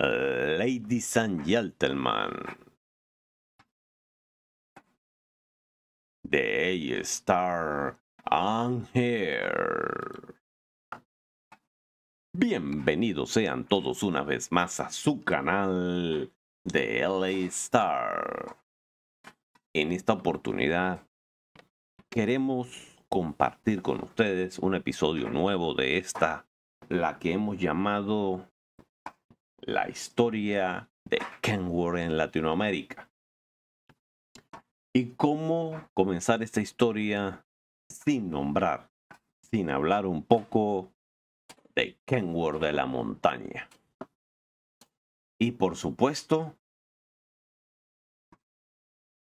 ladies and gentlemen, the A-Star on here. Bienvenidos sean todos una vez más a su canal de LA Star. En esta oportunidad queremos compartir con ustedes un episodio nuevo de esta, la que hemos llamado la historia de Kenworth en Latinoamérica. Y cómo comenzar esta historia sin nombrar, sin hablar un poco de Kenworth de la montaña. Y por supuesto,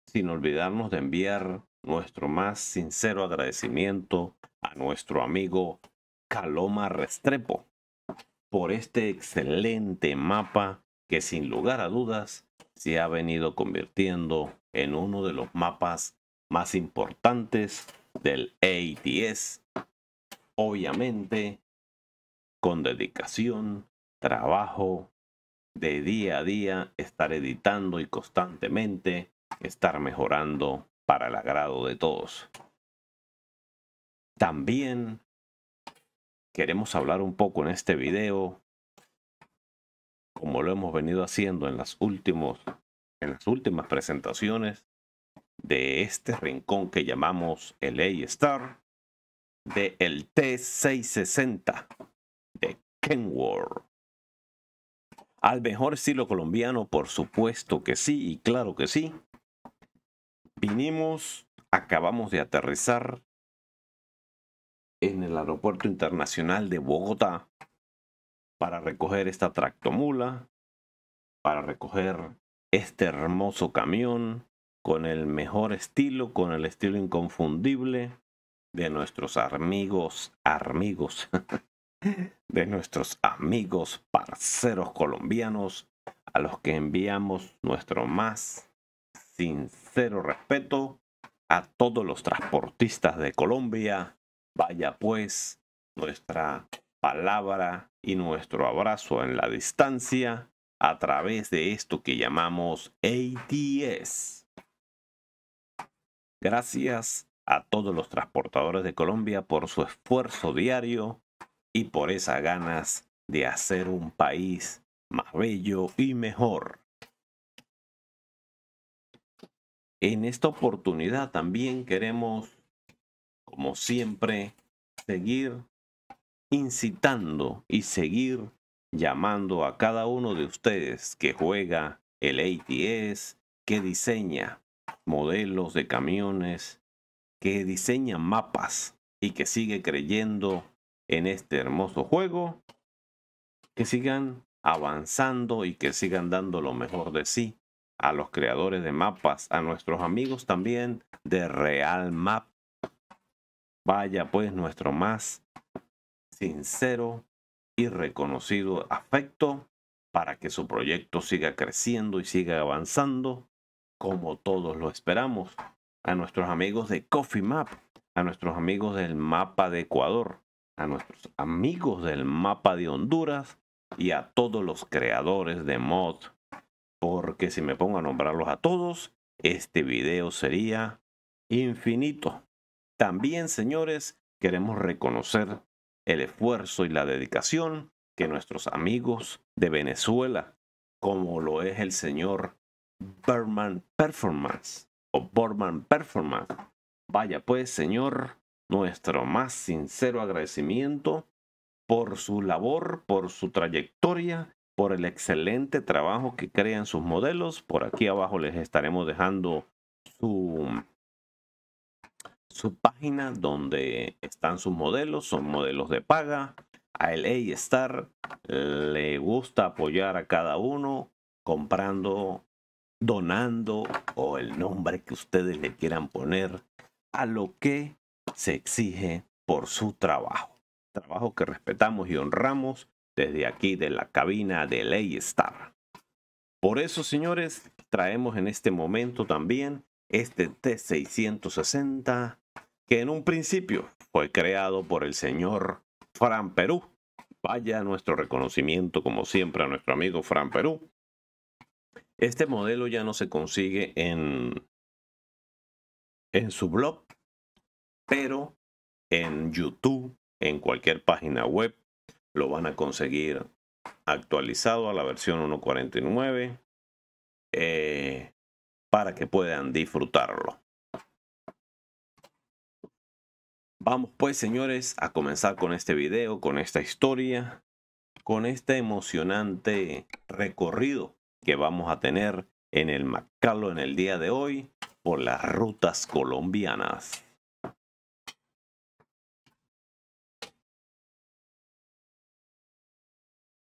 sin olvidarnos de enviar nuestro más sincero agradecimiento a nuestro amigo Caloma Restrepo por este excelente mapa que sin lugar a dudas se ha venido convirtiendo en uno de los mapas más importantes del ATS. Obviamente, con dedicación, trabajo, de día a día, estar editando y constantemente estar mejorando para el agrado de todos. También queremos hablar un poco en este video, como lo hemos venido haciendo en las, últimos, en las últimas presentaciones de este rincón que llamamos el A-Star, de el T660 de Kenworth. Al mejor estilo colombiano, por supuesto que sí, y claro que sí. Vinimos, acabamos de aterrizar en el Aeropuerto Internacional de Bogotá para recoger esta tractomula, para recoger este hermoso camión con el mejor estilo, con el estilo inconfundible de nuestros amigos, amigos, de nuestros amigos parceros colombianos a los que enviamos nuestro más sincero respeto a todos los transportistas de Colombia Vaya pues nuestra palabra y nuestro abrazo en la distancia a través de esto que llamamos ATS. Gracias a todos los transportadores de Colombia por su esfuerzo diario y por esas ganas de hacer un país más bello y mejor. En esta oportunidad también queremos como siempre, seguir incitando y seguir llamando a cada uno de ustedes que juega el ATS, que diseña modelos de camiones, que diseña mapas y que sigue creyendo en este hermoso juego, que sigan avanzando y que sigan dando lo mejor de sí a los creadores de mapas, a nuestros amigos también de Real Map Vaya pues nuestro más sincero y reconocido afecto para que su proyecto siga creciendo y siga avanzando como todos lo esperamos. A nuestros amigos de Coffee Map, a nuestros amigos del mapa de Ecuador, a nuestros amigos del mapa de Honduras y a todos los creadores de mod. Porque si me pongo a nombrarlos a todos, este video sería infinito. También, señores, queremos reconocer el esfuerzo y la dedicación que nuestros amigos de Venezuela, como lo es el señor Berman Performance o Borman Performance. Vaya pues, señor, nuestro más sincero agradecimiento por su labor, por su trayectoria, por el excelente trabajo que crean sus modelos. Por aquí abajo les estaremos dejando su su página donde están sus modelos, son modelos de paga. A el A-Star le gusta apoyar a cada uno comprando, donando o el nombre que ustedes le quieran poner a lo que se exige por su trabajo. Trabajo que respetamos y honramos desde aquí de la cabina del A-Star. Por eso, señores, traemos en este momento también este T660 que en un principio fue creado por el señor Fran Perú vaya nuestro reconocimiento, como siempre, a nuestro amigo Fran Perú. Este modelo ya no se consigue en, en su blog, pero en YouTube, en cualquier página web, lo van a conseguir actualizado a la versión 1.49 eh, para que puedan disfrutarlo. Vamos pues señores a comenzar con este video, con esta historia, con este emocionante recorrido que vamos a tener en el Macalo en el día de hoy por las rutas colombianas.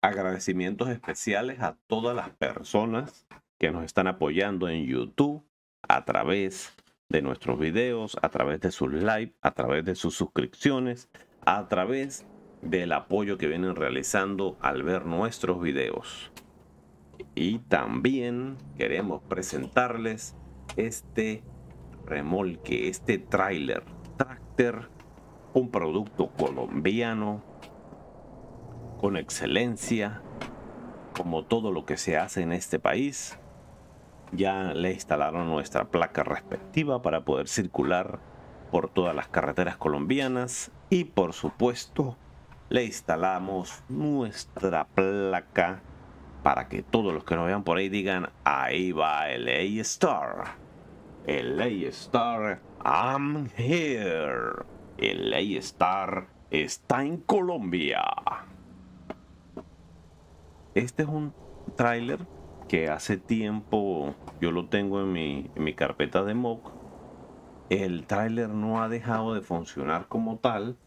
Agradecimientos especiales a todas las personas que nos están apoyando en YouTube a través de nuestros videos, a través de sus likes, a través de sus suscripciones, a través del apoyo que vienen realizando al ver nuestros videos. Y también queremos presentarles este remolque, este tráiler, Tractor, un producto colombiano con excelencia, como todo lo que se hace en este país. Ya le instalaron nuestra placa respectiva para poder circular por todas las carreteras colombianas y por supuesto le instalamos nuestra placa para que todos los que nos vean por ahí digan ahí va el A-Star el A-Star I'm here. El A-Star está en Colombia. Este es un tráiler que hace tiempo yo lo tengo en mi, carpeta de mock. El tráiler no ha dejado de funcionar como tal.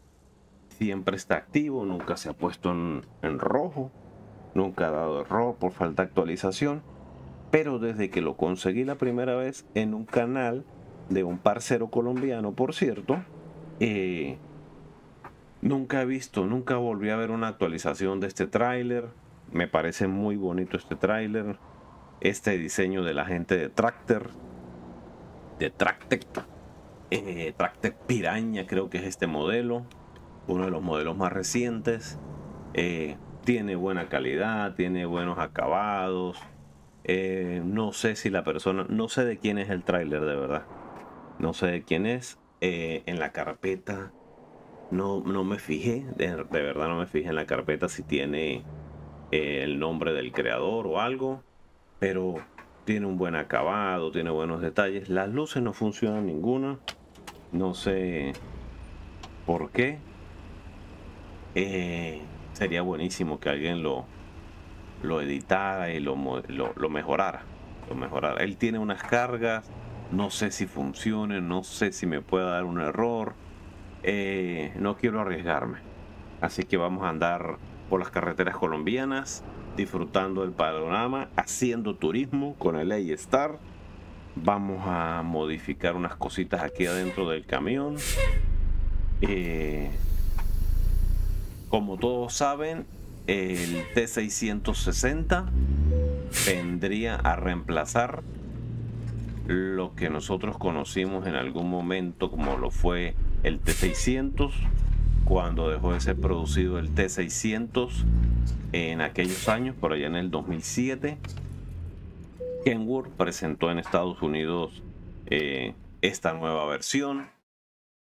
Siempre está activo, nunca se ha puesto en, en rojo. Nunca ha dado error por falta de actualización. Pero desde que lo conseguí la primera vez en un canal de un parcero colombiano, por cierto, eh, nunca he visto, nunca volví a ver una actualización de este tráiler me parece muy bonito este tráiler. Este diseño de la gente de Tractor. De Tractec. Eh, Tractec Piraña creo que es este modelo. Uno de los modelos más recientes. Eh, tiene buena calidad, tiene buenos acabados. Eh, no sé si la persona, no sé de quién es el tráiler de verdad. No sé de quién es. en la carpeta no, no me fijé, de, verdad no me fijé en la carpeta si tiene el nombre del creador o algo, pero tiene un buen acabado, tiene buenos detalles. Las luces no funcionan ninguna, no sé por qué. Eh, sería buenísimo que alguien lo, lo editara y lo, lo, mejorara. Lo mejorara. Él tiene unas cargas, no sé si funcione, no sé si me pueda dar un error. Eh, no quiero arriesgarme. Así que vamos a andar por las carreteras colombianas, disfrutando del panorama, haciendo turismo con el A-Star. Vamos a modificar unas cositas aquí adentro del camión. Eh, como todos saben, el T660 vendría a reemplazar lo que nosotros conocimos en algún momento como lo fue el T600 cuando dejó de ser producido el T600 en aquellos años, por allá en el 2007. Kenworth presentó en Estados Unidos eh, esta nueva versión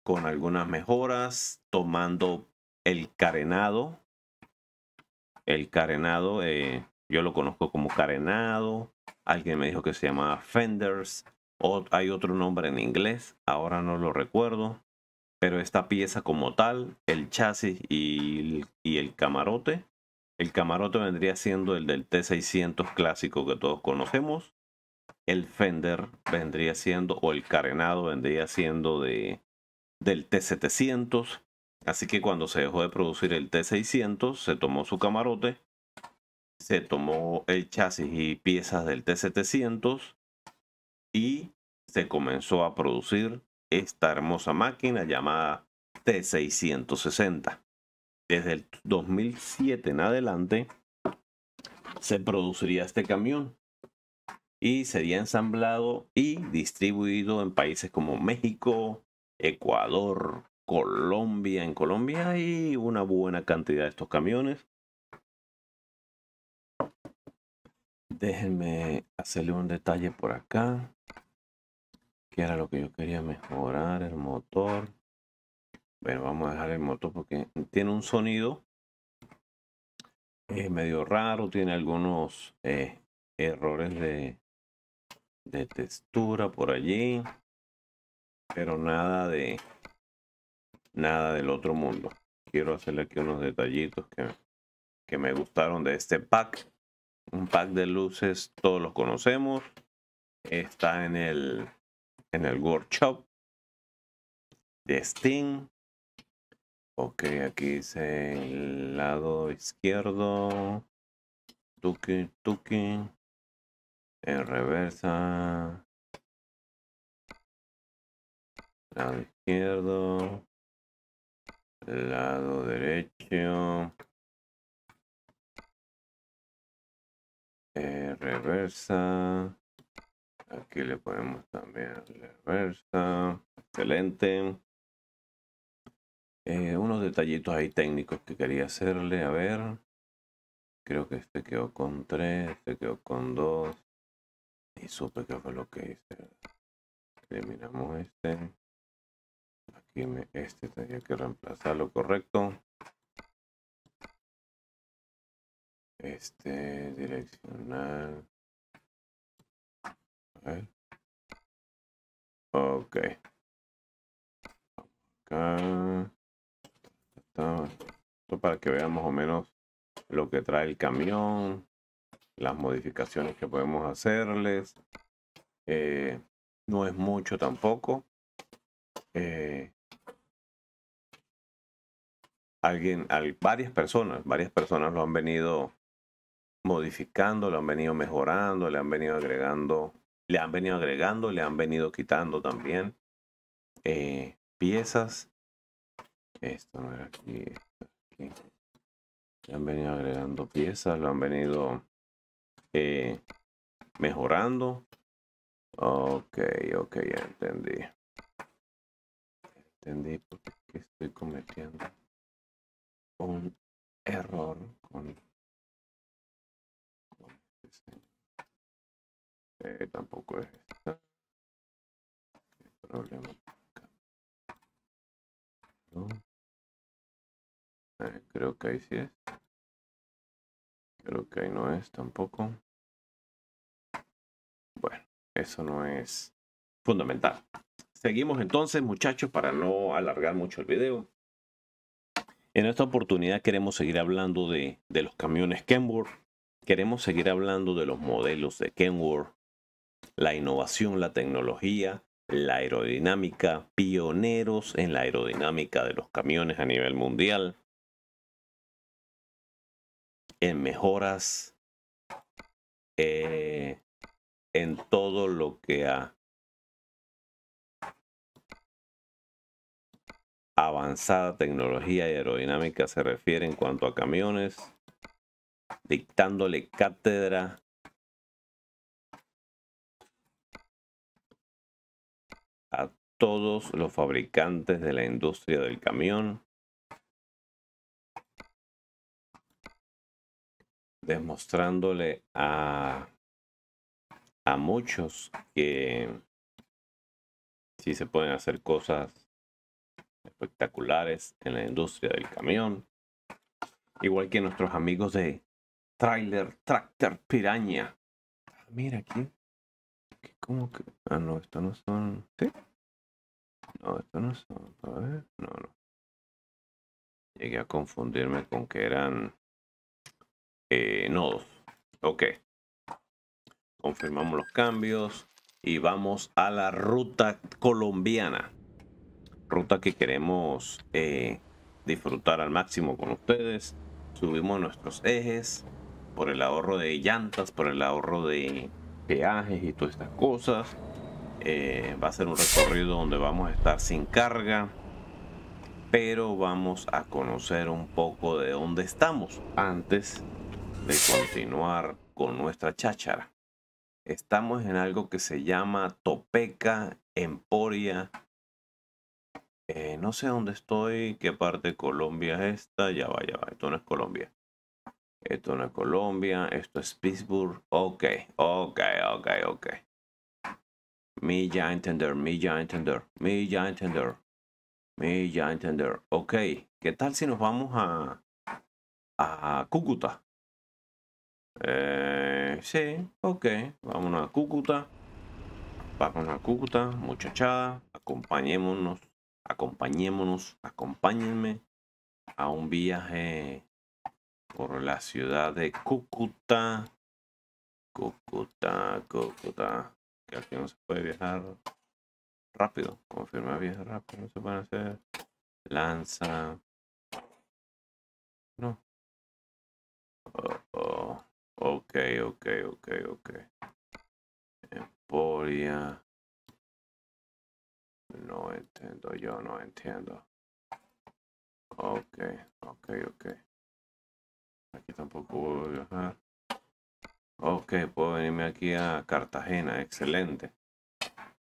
con algunas mejoras, tomando el carenado. El carenado, eh, yo lo conozco como carenado. Alguien me dijo que se llamaba Fenders. O hay otro nombre en inglés, ahora no lo recuerdo pero esta pieza como tal, el chasis y, el camarote, el camarote vendría siendo el del T600 clásico que todos conocemos. El fender vendría siendo, o el carenado vendría siendo de, del T700. Así que cuando se dejó de producir el T600, se tomó su camarote, se tomó el chasis y piezas del T700 y se comenzó a producir esta hermosa máquina llamada T660. Desde el 2007 en adelante se produciría este camión y sería ensamblado y distribuido en países como México, Ecuador, Colombia. En Colombia hay una buena cantidad de estos camiones. Déjenme hacerle un detalle por acá. Que era lo que yo quería mejorar, el motor. Bueno, vamos a dejar el motor porque tiene un sonido es medio raro, tiene algunos eh, errores de, de textura por allí, pero nada de nada del otro mundo. Quiero hacerle aquí unos detallitos que, que me gustaron de este pack. Un pack de luces, todos los conocemos. Está en el en el workshop de Steam. Ok, aquí dice el lado izquierdo. Tuki, tuki. En reversa. Lado izquierdo. Lado derecho. En reversa. Aquí le ponemos también reversa. Excelente. Eh, unos detallitos ahí técnicos que quería hacerle. A ver. Creo que este quedó con 3, este quedó con 2. Y supe que fue lo que hice. Eliminamos este. Aquí este tendría que reemplazarlo correcto. Este direccional. Ok. Acá para que vean más o menos lo que trae el camión, las modificaciones que podemos hacerles. Eh, no es mucho tampoco. Eh, alguien, varias personas, varias personas lo han venido modificando, lo han venido mejorando, le han venido agregando, le han venido agregando, le han venido quitando también eh, piezas esto no era aquí, aquí. Le han venido agregando piezas, lo han venido eh, mejorando. Ok, ok, ya entendí. Entendí porque estoy cometiendo un error con, eh, tampoco es esta. problema? Eh, creo que ahí sí es. Creo que ahí no es tampoco. Bueno, eso no es fundamental. Seguimos entonces, muchachos, para no alargar mucho el video. En esta oportunidad queremos seguir hablando de, de los camiones Kenworth. Queremos seguir hablando de los modelos de Kenworth, la innovación, la tecnología, la aerodinámica, pioneros en la aerodinámica de los camiones a nivel mundial. En mejoras eh, en todo lo que a avanzada tecnología y aerodinámica se refiere en cuanto a camiones, dictándole cátedra todos los fabricantes de la industria del camión demostrándole a, a muchos que sí se pueden hacer cosas espectaculares en la industria del camión. Igual que nuestros amigos de Trailer Tractor Piraña. Ah, mira aquí. ¿Cómo que? Ah, no, estos no son. No, estos no son. A ver. No, no. Llegué a confundirme con que eran eh, nodos. Ok. Confirmamos los cambios y vamos a la ruta colombiana. Ruta que queremos eh, disfrutar al máximo con ustedes. Subimos nuestros ejes por el ahorro de llantas, por el ahorro de peajes y todas estas cosas. Eh, va a ser un recorrido donde vamos a estar sin carga, pero vamos a conocer un poco de dónde estamos antes de continuar con nuestra cháchara. Estamos en algo que se llama Topeca Emporia Eh, no sé dónde estoy, qué parte de Colombia es esta. Ya va, ya va. Esto no es Colombia. Esto no es Colombia. Esto es Pittsburgh. Ok, ok, ok, ok. Me ya entender, me ya entender, me ya entender. Me ya entender. Ok, ¿qué tal si nos vamos a, a Cúcuta? Eh, sí, ok. Vámonos a Cúcuta. Vámonos a Cúcuta, muchachada. Acompañémonos, acompañémonos, acompáñenme a un viaje por la ciudad de Cúcuta. Cúcuta, Cúcuta. Aquí no se puede viajar rápido. Confirma viaje rápido. No se puede hacer. Lanza. No. Oh, oh. Ok, ok, ok, ok. Emporia. No entiendo, yo no entiendo. Ok, ok, ok. Aquí tampoco puedo viajar. Ok, puedo venirme aquí a Cartagena, excelente.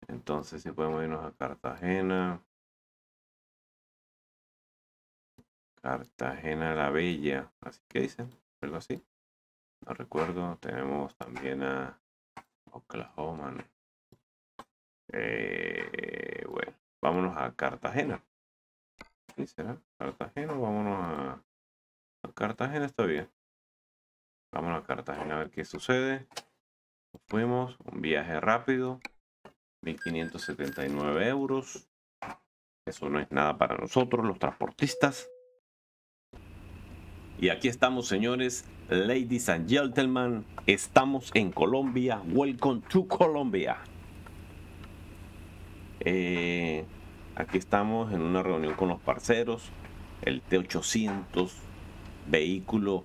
Entonces, si podemos irnos a Cartagena. Cartagena la Bella. Así que dicen, algo así. No recuerdo. Tenemos también a Oklahoma. Eh, bueno, vámonos a Cartagena. ¿Sí será? Cartagena, vámonos a, a Cartagena, está bien. Vámonos a Cartagena a ver qué sucede. Nos fuimos, un viaje rápido. 1579 euros. Eso no es nada para nosotros, los transportistas. Y aquí estamos, señores, ladies and gentlemen. Estamos en Colombia. Welcome to Colombia. Eh, aquí estamos en una reunión con los parceros. El T800, vehículo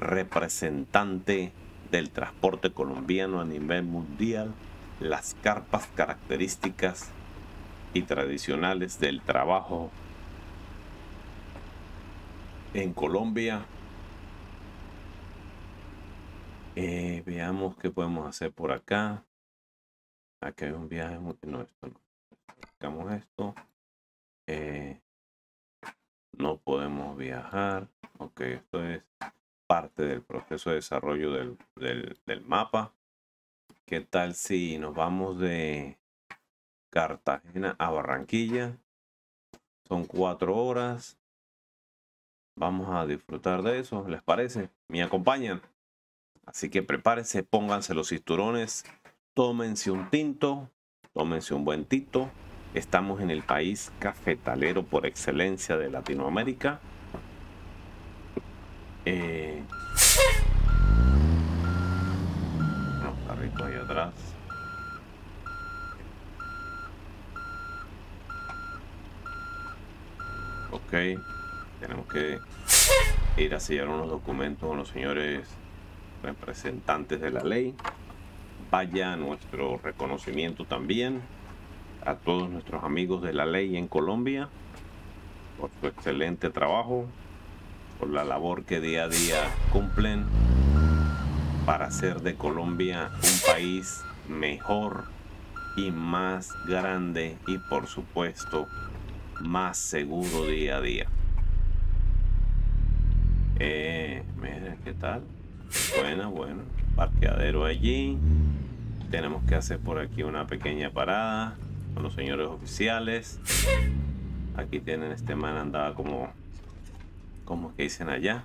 representante del transporte colombiano a nivel mundial. Las carpas características y tradicionales del trabajo en Colombia. Eh, veamos qué podemos hacer por acá. Aquí hay un viaje. No, esto no. Buscamos esto. Eh, no podemos viajar. Ok, esto es parte del proceso de desarrollo del, del, mapa. ¿Qué tal si nos vamos de Cartagena a Barranquilla? Son cuatro horas. Vamos a disfrutar de eso, ¿les parece? ¿Me acompañan? Así que prepárense, pónganse los cinturones, tómense un tinto, tómense un buen tito. Estamos en el país cafetalero por excelencia de Latinoamérica. Eh... No, ahí atrás. Ok. Tenemos que ir a sellar unos documentos con los señores representantes de la ley. Vaya nuestro reconocimiento también a todos nuestros amigos de la ley en Colombia por su excelente trabajo, por la labor que día a día cumplen para hacer de Colombia un país mejor y más grande y por supuesto más seguro día a día. Eh, miren qué tal. Buena, bueno. Parqueadero allí. Tenemos que hacer por aquí una pequeña parada con los señores oficiales. Aquí tienen este man andaba como como que dicen allá.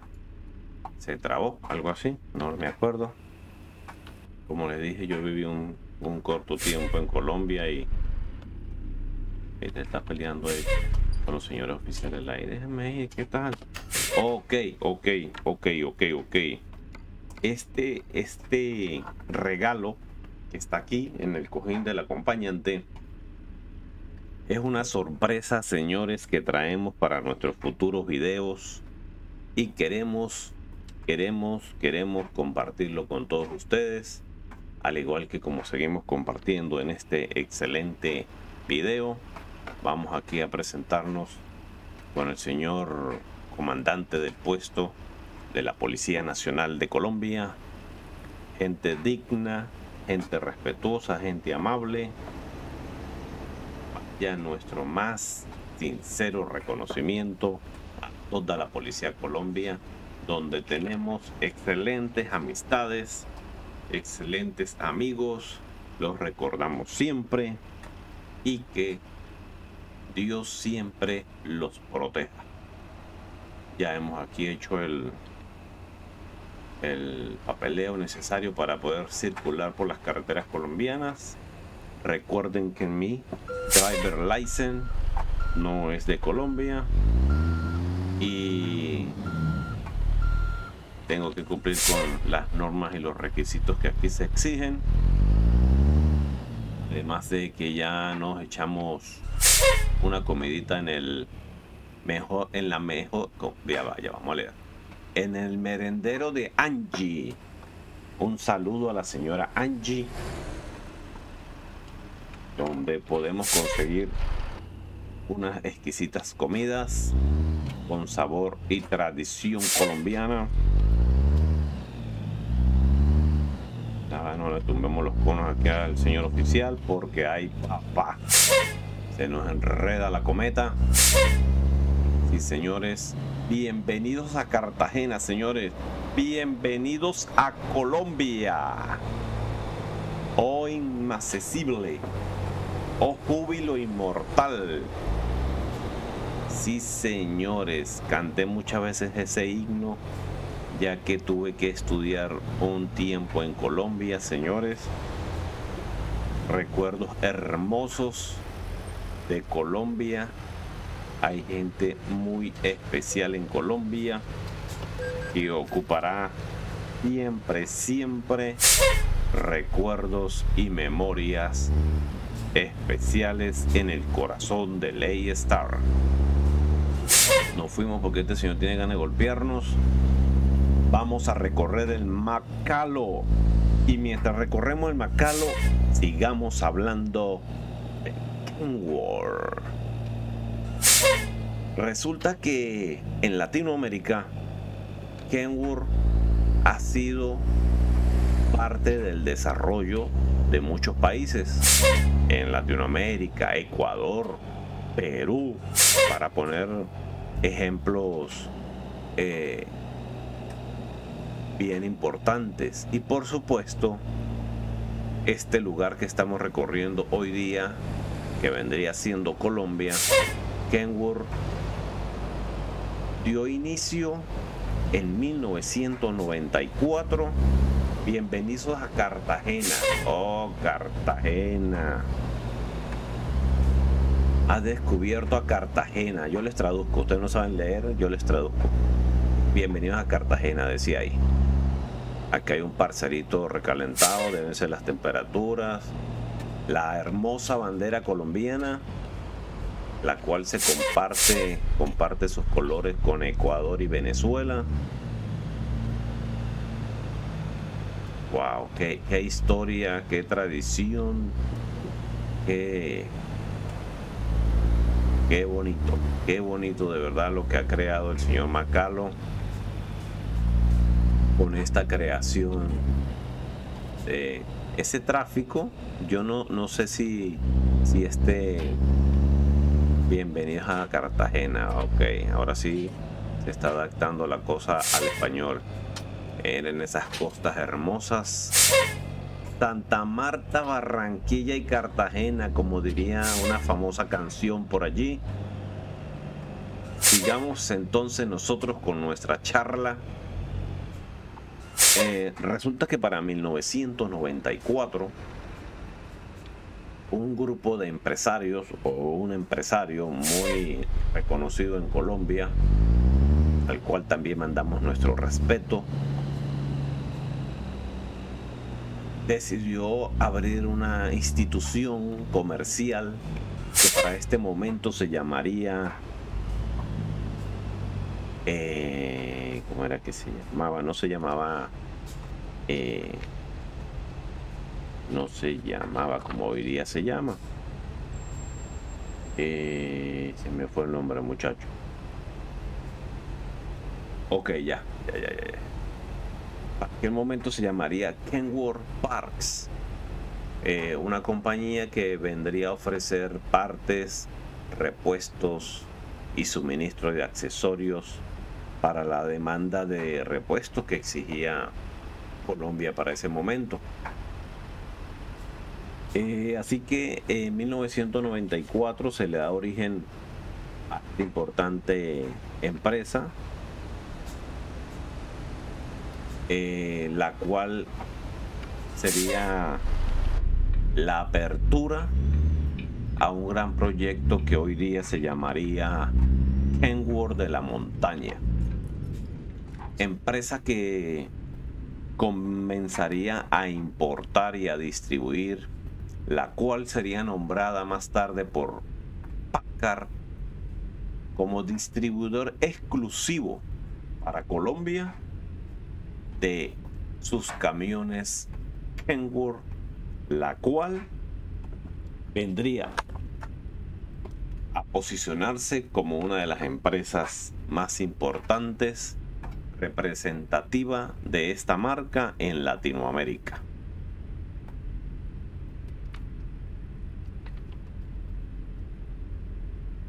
Se trabó, algo así, no me acuerdo. Como les dije, yo viví un, un corto tiempo en Colombia y, y te está peleando ahí con los señores oficiales ahí. Déjenme ir, ¿qué tal? Ok, ok, ok, ok, ok. Este, este regalo que está aquí en el cojín del acompañante es una sorpresa, señores, que traemos para nuestros futuros videos y queremos, queremos, queremos compartirlo con todos ustedes, al igual que como seguimos compartiendo en este excelente video. Vamos aquí a presentarnos con el señor comandante del puesto de la Policía Nacional de Colombia, gente digna, gente respetuosa, gente amable. ya nuestro más sincero reconocimiento toda la Policía Colombia, donde tenemos excelentes amistades, excelentes amigos, los recordamos siempre y que Dios siempre los proteja. Ya hemos aquí hecho el, el papeleo necesario para poder circular por las carreteras colombianas. Recuerden que mi driver license no es de Colombia y tengo que cumplir con las normas y los requisitos que aquí se exigen. Además de que ya nos echamos una comidita en el mejor, en la mejor, ya, ya vamos a leer. En el merendero de Angie. Un saludo a la señora Angie. Donde podemos conseguir unas exquisitas comidas con sabor y tradición colombiana. Nada, no le tumbemos los conos aquí al señor oficial porque hay papá. Se nos enreda la cometa. Sí, señores. Bienvenidos a Cartagena, señores. Bienvenidos a Colombia. Oh inaccesible. Oh júbilo inmortal. Sí, señores. Canté muchas veces ese himno ya que tuve que estudiar un tiempo en Colombia, señores. Recuerdos hermosos de Colombia. Hay gente muy especial en Colombia que ocupará siempre, siempre recuerdos y memorias especiales en el corazón de Ley Star. Nos fuimos porque este señor tiene ganas de golpearnos. Vamos a recorrer el Macalo. Y mientras recorremos el Macalo, sigamos hablando War. Resulta que en Latinoamérica, Kenworth ha sido parte del desarrollo de muchos países. En Latinoamérica, Ecuador, Perú, para poner ejemplos eh, bien importantes. Y por supuesto, este lugar que estamos recorriendo hoy día que vendría siendo Colombia, Kenworth dio inicio en 1994. Bienvenidos a Cartagena. Oh, Cartagena. Ha descubierto a Cartagena. Yo les traduzco. Ustedes no saben leer, yo les traduzco. Bienvenidos a Cartagena, decía ahí. Aquí hay un parcerito recalentado, deben ser las temperaturas la hermosa bandera colombiana, la cual se comparte, comparte sus colores con Ecuador y Venezuela. Wow, qué, qué historia, qué tradición, qué, qué bonito, qué bonito de verdad lo que ha creado el señor Macalo con esta creación de ese tráfico, yo no, no sé si, si este bienvenidos a Cartagena, ok, ahora sí se está adaptando la cosa al español. En esas costas hermosas. Santa Marta, Barranquilla y Cartagena, como diría una famosa canción por allí. Sigamos entonces nosotros con nuestra charla eh, resulta que para 1994 un grupo de empresarios o un empresario muy reconocido en Colombia, al cual también mandamos nuestro respeto, decidió abrir una institución comercial que para este momento se llamaría eh, ¿cómo era que se llamaba? No se llamaba eh, no se llamaba como hoy día se llama. Eh, se me fue el nombre, muchacho. Ok, ya, ya, ya, ya. Aquel momento se llamaría Kenworth Parks. eh, una compañía que vendría a ofrecer partes, repuestos y suministro de accesorios para la demanda de repuestos que exigía Colombia para ese momento. Eh, así que en 1994 se le da origen a esta importante empresa, eh, la cual sería la apertura a un gran proyecto que hoy día se llamaría Kenworth de la Montaña. Empresa que comenzaría a importar y a distribuir, la cual sería nombrada más tarde por Packard como distribuidor exclusivo para Colombia de sus camiones Kenworth, la cual vendría a posicionarse como una de las empresas más importantes representativa de esta marca en Latinoamérica.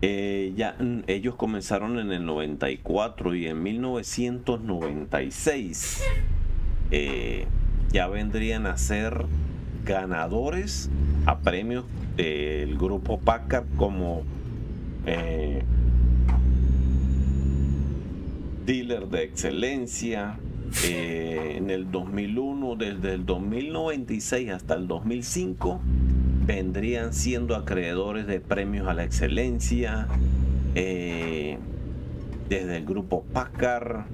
Eh, ya, mm, ellos comenzaron en el 94 y en 1996 eh, ya vendrían a ser ganadores a premios del grupo Packard como eh, dealer de excelencia. Eh, en el 2001, desde el 2096 hasta el 2005, vendrían siendo acreedores de premios a la excelencia. Eh, desde el grupo Packard.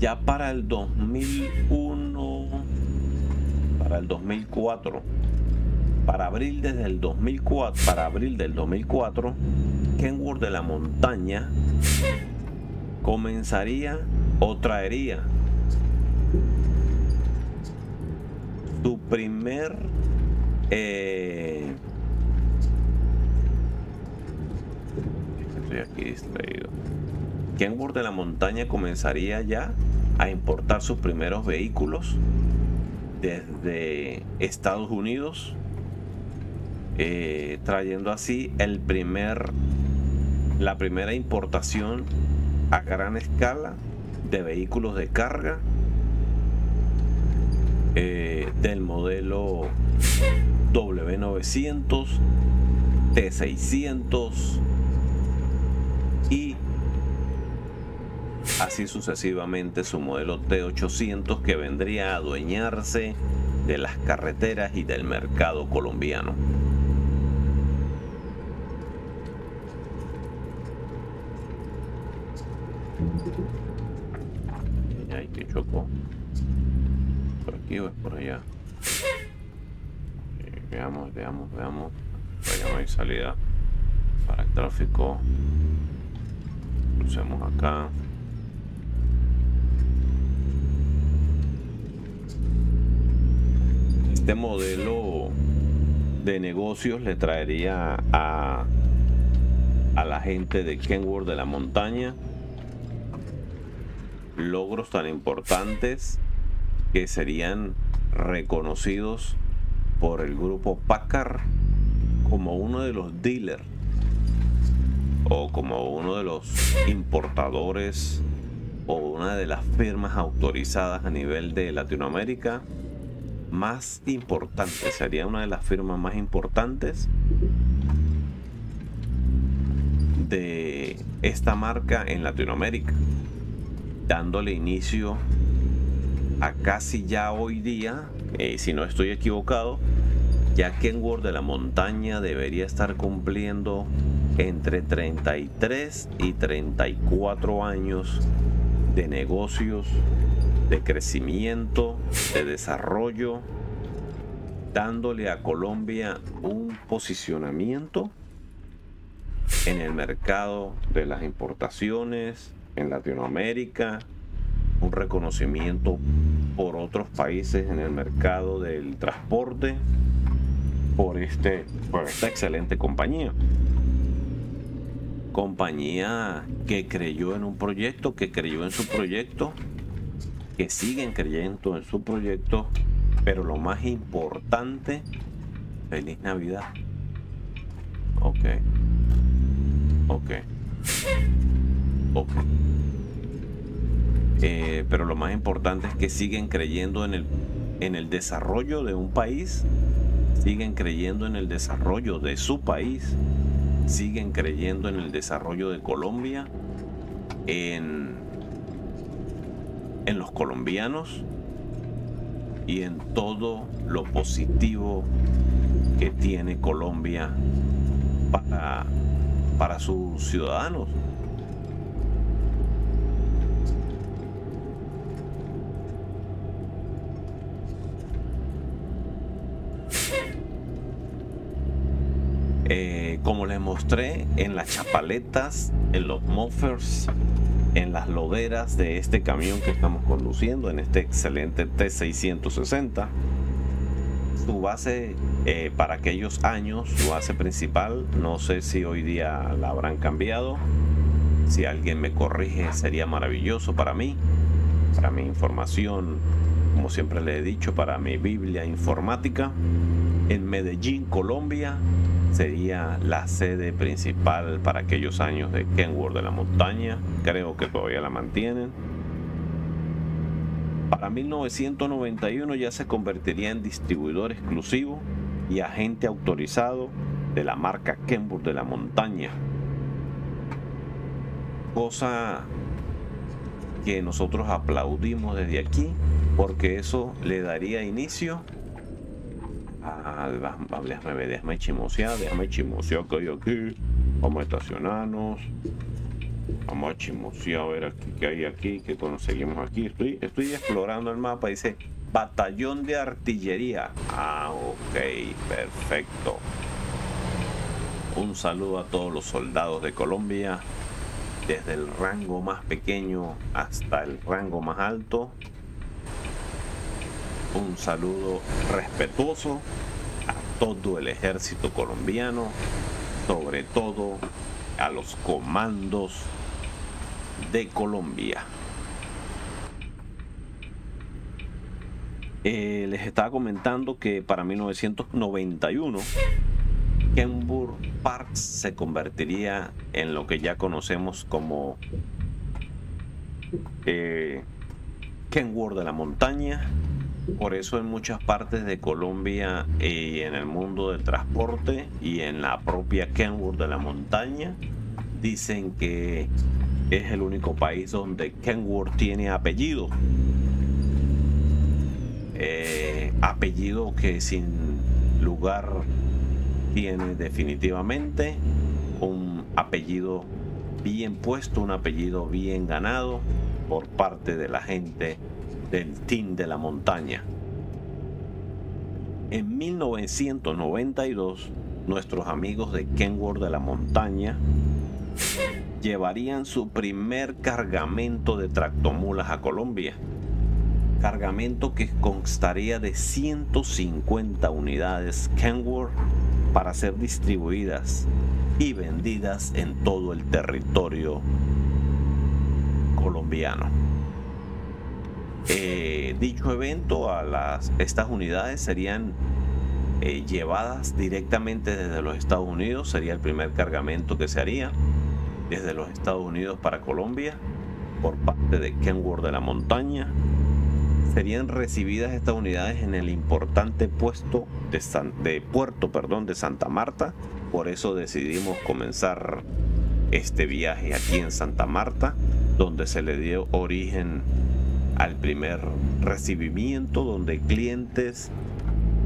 Ya para el 2001, para el 2004, para abril desde el 2004, para abril del 2004, Kenworth de la Montaña comenzaría o traería su primer eh, estoy aquí distraído. Kenworth de la Montaña comenzaría ya a importar sus primeros vehículos desde Estados Unidos eh, trayendo así el primer, la primera importación a gran escala de vehículos de carga eh, del modelo W900, T600 y así sucesivamente su modelo T800 que vendría a adueñarse de las carreteras y del mercado colombiano. Ay, que chocó. Aquí es por allá. Eh, veamos, veamos, veamos. Vaya, no hay salida para el tráfico. Crucemos acá. Este modelo de negocios le traería a, a la gente de Kenworth de la montaña logros tan importantes que serían reconocidos por el grupo Packard como uno de los dealers o como uno de los importadores o una de las firmas autorizadas a nivel de Latinoamérica más importante, sería una de las firmas más importantes de esta marca en Latinoamérica dándole inicio a casi ya hoy día, eh, si no estoy equivocado, ya Kenworth de la Montaña debería estar cumpliendo entre 33 y 34 años de negocios, de crecimiento, de desarrollo, dándole a Colombia un posicionamiento en el mercado de las importaciones, en Latinoamérica, un reconocimiento por otros países en el mercado del transporte por, este, esta excelente compañía. Compañía que creyó en un proyecto, que creyó en su proyecto, que siguen creyendo en su proyecto, pero lo más importante, feliz Navidad. Ok. Ok. Ok. Eh, pero lo más importante es que siguen creyendo en el, en el desarrollo de un país, siguen creyendo en el desarrollo de su país, siguen creyendo en el desarrollo de Colombia, en, en los colombianos y en todo lo positivo que tiene Colombia para, para sus ciudadanos. Eh, como les mostré en las chapaletas, en los muffers, en las loderas de este camión que estamos conduciendo, en este excelente T660, su base eh, para aquellos años, su base principal, no sé si hoy día la habrán cambiado. Si alguien me corrige sería maravilloso para mí, para mi información, como siempre le he dicho, para mi Biblia informática. En Medellín, Colombia, sería la sede principal para aquellos años de Kenworth de la montaña. Creo que todavía la mantienen. Para 1991 ya se convertiría en distribuidor exclusivo y agente autorizado de la marca Kenworth de la montaña. Cosa que nosotros aplaudimos desde aquí porque eso le daría inicio a, déjame ver, déjame chismosear, déjame chismosear que hay aquí, vamos a estacionarnos, vamos a chismosear a ver aquí, qué hay aquí, qué conseguimos aquí, estoy, estoy explorando el mapa, dice batallón de artillería, ah ok, perfecto, un saludo a todos los soldados de Colombia, desde el rango más pequeño hasta el rango más alto, un saludo respetuoso a todo el ejército colombiano, sobre todo a los comandos de Colombia. Eh, les estaba comentando que para 1991 Kenburg Park se convertiría en lo que ya conocemos como eh, de la montaña por eso en muchas partes de Colombia y en el mundo del transporte y en la propia Kenworth de la montaña dicen que es el único país donde Kenworth tiene apellido. Eh, apellido que sin lugar tiene definitivamente un apellido bien puesto, un apellido bien ganado por parte de la gente del Team de la Montaña. En 1992, nuestros amigos de Kenworth de la Montaña llevarían su primer cargamento de tractomulas a Colombia. Cargamento que constaría de 150 unidades Kenworth para ser distribuidas y vendidas en todo el territorio colombiano. Eh, dicho evento a las, estas unidades serían eh, llevadas directamente desde los Estados Unidos, sería el primer cargamento que se haría desde los Estados Unidos para Colombia por parte de Kenworth de la Montaña. Serían recibidas estas unidades en el importante puesto de, de puerto perdón, de Santa Marta, por eso decidimos comenzar este viaje aquí en Santa Marta, donde se le dio origen al primer recibimiento donde clientes,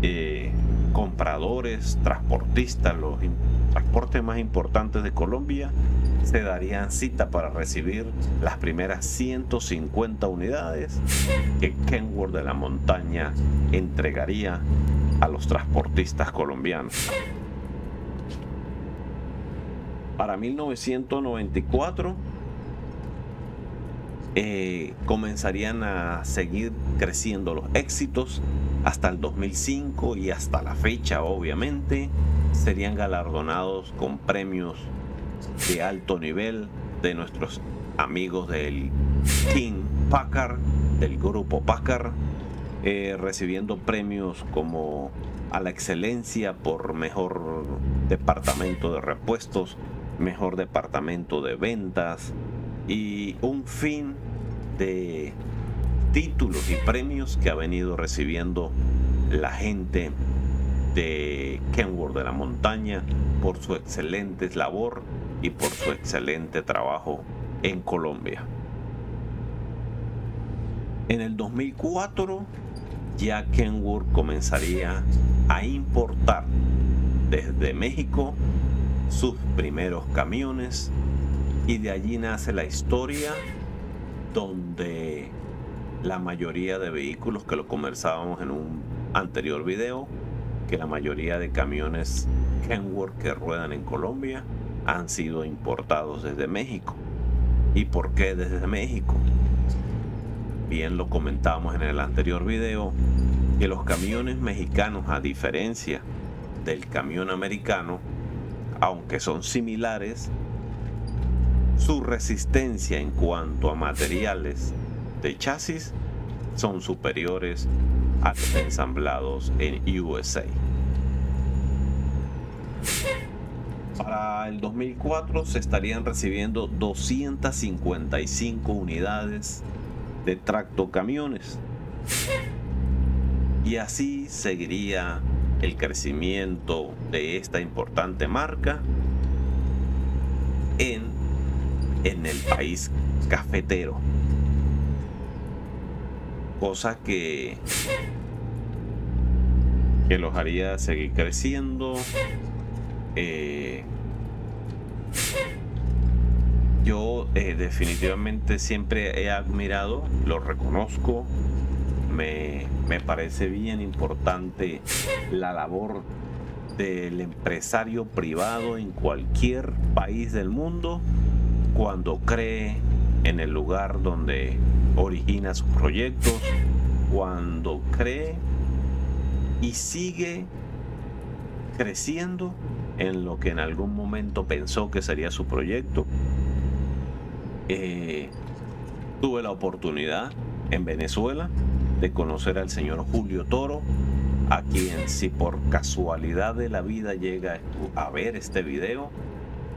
eh, compradores, transportistas, los transportes más importantes de Colombia, se darían cita para recibir las primeras 150 unidades que Kenworth de la Montaña entregaría a los transportistas colombianos. Para 1994, eh, comenzarían a seguir creciendo los éxitos hasta el 2005 y hasta la fecha obviamente serían galardonados con premios de alto nivel de nuestros amigos del King Packard del grupo Packard, eh, recibiendo premios como a la excelencia por mejor departamento de repuestos, mejor departamento de ventas y un fin de títulos y premios que ha venido recibiendo la gente de Kenworth de la Montaña por su excelente labor y por su excelente trabajo en Colombia. En el 2004 ya Kenworth comenzaría a importar desde México sus primeros camiones y de allí nace la historia donde la mayoría de vehículos que lo conversábamos en un anterior video, que la mayoría de camiones Kenworth que ruedan en Colombia han sido importados desde México. ¿Y por qué desde México? Bien lo comentamos en el anterior video, que los camiones mexicanos, a diferencia del camión americano, aunque son similares, su resistencia en cuanto a materiales de chasis son superiores a los ensamblados en USA. Para el 2004 se estarían recibiendo 255 unidades de tractocamiones. Y así seguiría el crecimiento de esta importante marca en, en el país cafetero. Cosa que, que los haría seguir creciendo. Eh, yo eh, definitivamente siempre he admirado, lo reconozco, me, me parece bien importante la labor del empresario privado en cualquier país del mundo cuando cree en el lugar donde origina sus proyectos, cuando cree y sigue creciendo en lo que en algún momento pensó que sería su proyecto eh, tuve la oportunidad en Venezuela de conocer al señor Julio Toro, a quien si por casualidad de la vida llega a ver este video,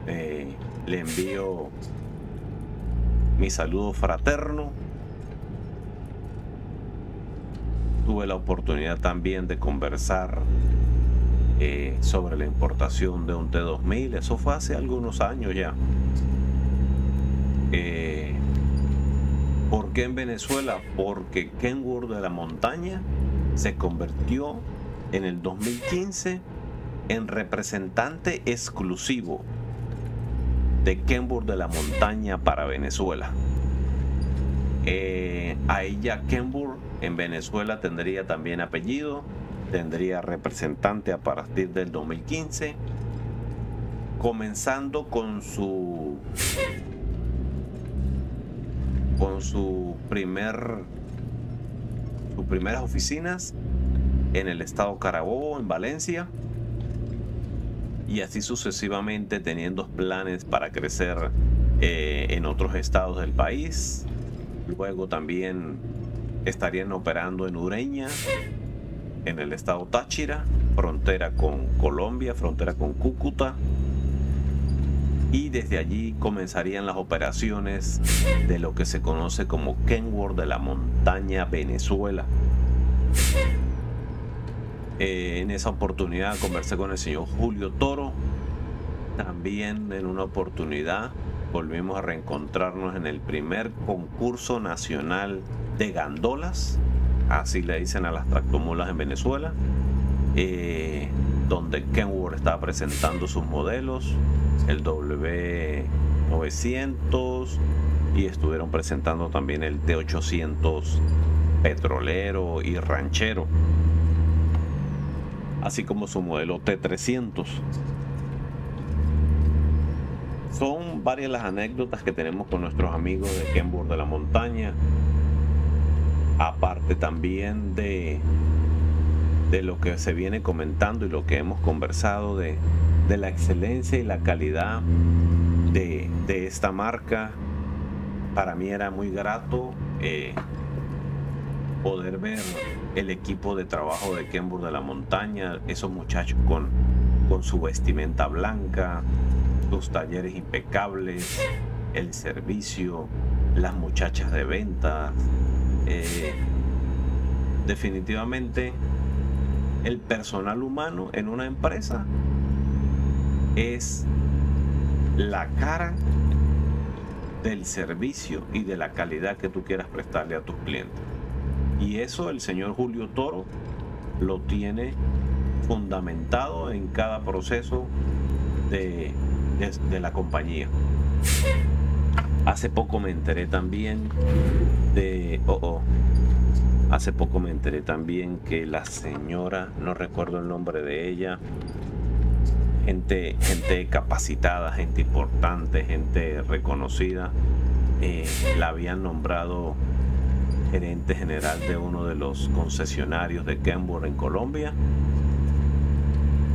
eh, le envío mi saludo fraterno. Tuve la oportunidad también de conversar eh, sobre la importación de un T2000, eso fue hace algunos años ya. Eh, ¿Por qué en Venezuela? Porque Kenworth de la Montaña se convirtió en el 2015 en representante exclusivo de Kenworth de la Montaña para Venezuela. Eh, ahí ya Kenworth en Venezuela tendría también apellido, tendría representante a partir del 2015, comenzando con su con su primer sus primeras oficinas en el estado Carabobo, en Valencia, y así sucesivamente teniendo planes para crecer eh, en otros estados del país. Luego también estarían operando en Ureña, en el estado Táchira, frontera con Colombia, frontera con Cúcuta, y desde allí comenzarían las operaciones de lo que se conoce como Kenworth de la Montaña Venezuela. Eh, en esa oportunidad conversé con el señor Julio Toro. También en una oportunidad volvimos a reencontrarnos en el primer concurso nacional de gandolas, así le dicen a las tractomulas en Venezuela, eh, donde Kenworth estaba presentando sus modelos el W900 y estuvieron presentando también el T800 petrolero y ranchero, así como su modelo T300. Son varias las anécdotas que tenemos con nuestros amigos de Kenworth de la montaña, aparte también de de lo que se viene comentando y lo que hemos conversado de de la excelencia y la calidad de, esta marca. Para mí era muy grato eh, poder ver el equipo de trabajo de Kenburg de la montaña, esos muchachos con, con su vestimenta blanca, sus talleres impecables, el servicio, las muchachas de venta. Eh, definitivamente el personal humano en una empresa es la cara del servicio y de la calidad que tú quieras prestarle a tus clientes. Y eso el señor Julio Toro lo tiene fundamentado en cada proceso de, de, la compañía. Hace poco me enteré también de... Oh, oh, hace poco me enteré también que la señora, no recuerdo el nombre de ella, gente, gente capacitada, gente importante, gente reconocida, eh, la habían nombrado gerente general de uno de los concesionarios de Kenworth en Colombia.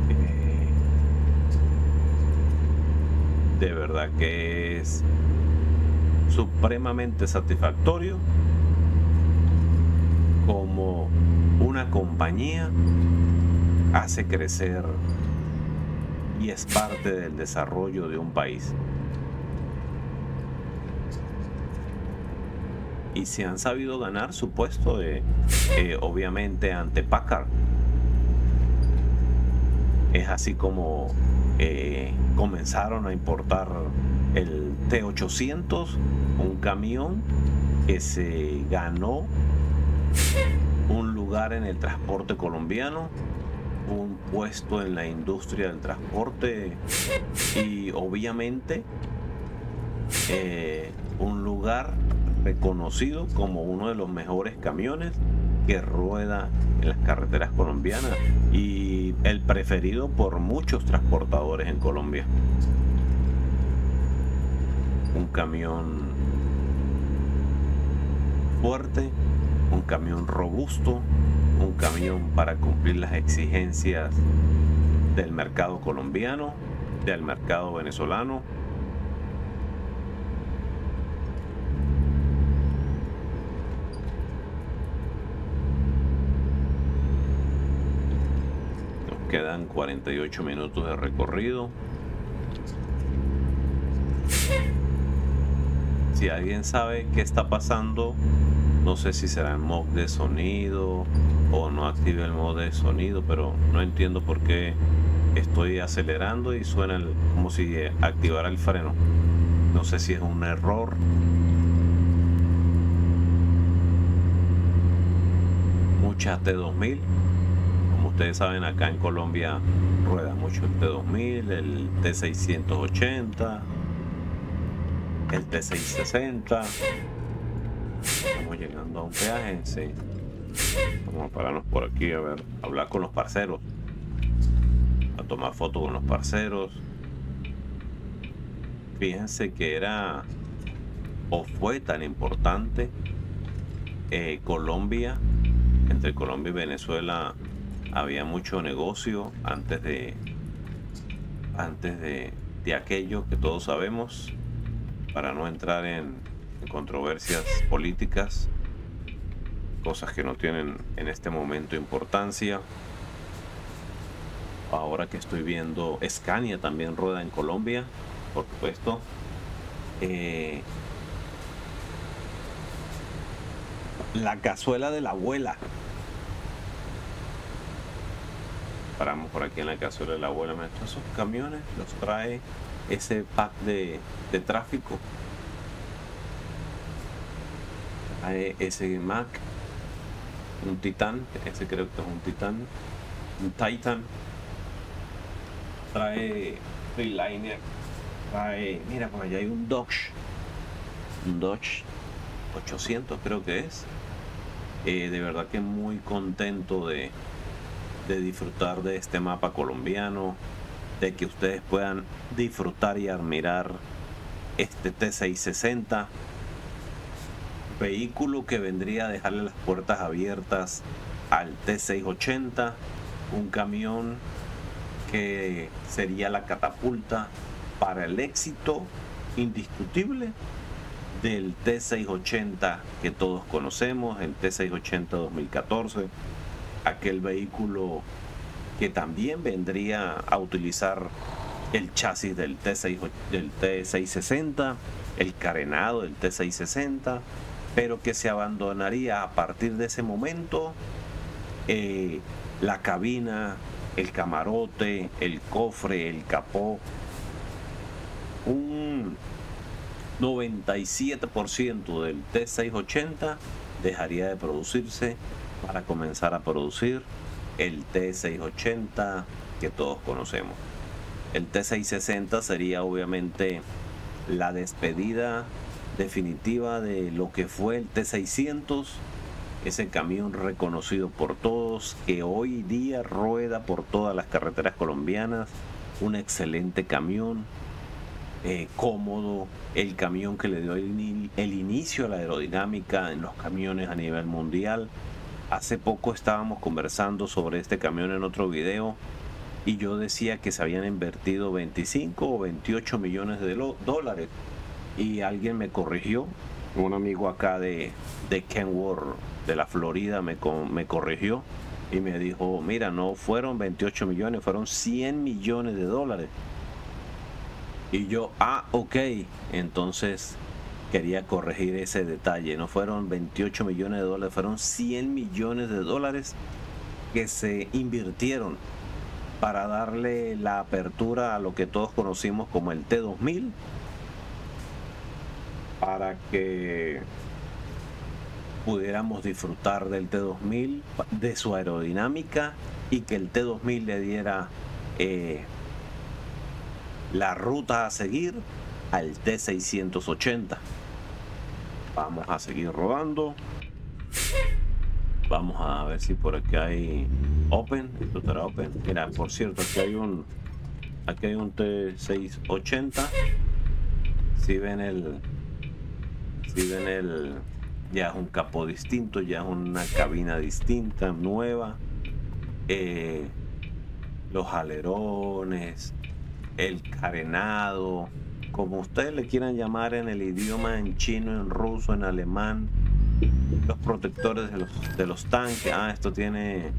Eh, de verdad que es supremamente satisfactorio como una compañía hace crecer y es parte del desarrollo de un país. Y se han sabido ganar su puesto de, eh, obviamente ante Packard. Es así como eh, comenzaron a importar el T800, un camión que se ganó un lugar en el transporte colombiano, un puesto en la industria del transporte y obviamente eh, un lugar reconocido como uno de los mejores camiones que rueda en las carreteras colombianas y el preferido por muchos transportadores en Colombia. Un camión fuerte, un camión robusto, un camión para cumplir las exigencias del mercado colombiano, del mercado venezolano Quedan 48 minutos de recorrido. Si alguien sabe qué está pasando, no sé si será el mod de sonido o no active el mod de sonido, pero no entiendo por qué estoy acelerando y suena como si activara el freno. No sé si es un error. Mucha T2000 ustedes saben, acá en Colombia rueda mucho el T2000, el T680, el T660. Estamos llegando a un peaje, sí. Vamos a pararnos por aquí a ver, a hablar con los parceros, a tomar fotos con los parceros. Fíjense que era o fue tan importante eh, Colombia, entre Colombia y Venezuela había mucho negocio antes de antes de, aquello que todos sabemos para no entrar en, controversias políticas cosas que no tienen en este momento importancia. Ahora que estoy viendo Scania también rueda en Colombia por supuesto eh, la cazuela de la abuela paramos por aquí en la cazuela de la abuela. Esos camiones los trae ese pack de, tráfico. Trae ese Mac, un Titan, ese creo que es un Titan, un Titan. Trae Freeliner, trae, mira por allá hay un Dodge, un Dodge 800 creo que es. Eh, de verdad que muy contento de, de disfrutar de este mapa colombiano, de que ustedes puedan disfrutar y admirar este T660, vehículo que vendría a dejarle las puertas abiertas al T680, un camión que sería la catapulta para el éxito indiscutible del T680 que todos conocemos, el T680 2014, aquel vehículo que también vendría a utilizar el chasis del, T6, del T660, el carenado del T660, pero que se abandonaría a partir de ese momento eh, la cabina, el camarote, el cofre, el capó. Un 97% del T680 dejaría de producirse para comenzar a producir el T680 que todos conocemos. El T660 sería obviamente la despedida definitiva de lo que fue el T600, ese camión reconocido por todos que hoy día rueda por todas las carreteras colombianas, un excelente camión, eh, cómodo, el camión que le dio el, el inicio a la aerodinámica en los camiones a nivel mundial. Hace poco estábamos conversando sobre este camión en otro video y yo decía que se habían invertido 25 o 28 millones de dólares y alguien me corrigió, un amigo acá de, de Kenworth de la Florida me, me corrigió y me dijo, mira, no fueron 28 millones, fueron 100 millones de dólares. Y yo, ah, ok, entonces quería corregir ese detalle, no fueron 28 millones de dólares, fueron 100 millones de dólares que se invirtieron para darle la apertura a lo que todos conocimos como el T2000, para que pudiéramos disfrutar del T2000, de su aerodinámica y que el T2000 le diera eh, la ruta a seguir al T680. Vamos a seguir rodando. Vamos a ver si por aquí hay Open. Esto estará Open. Mira, por cierto, aquí hay un aquí hay un T680. Si ven el si ven el ya es un capó distinto, ya es una cabina distinta, nueva. Eh, los alerones, el carenado, como ustedes le quieran llamar en el idioma, en chino, en ruso, en alemán, los protectores de los, de los tanques. Ah, esto tiene...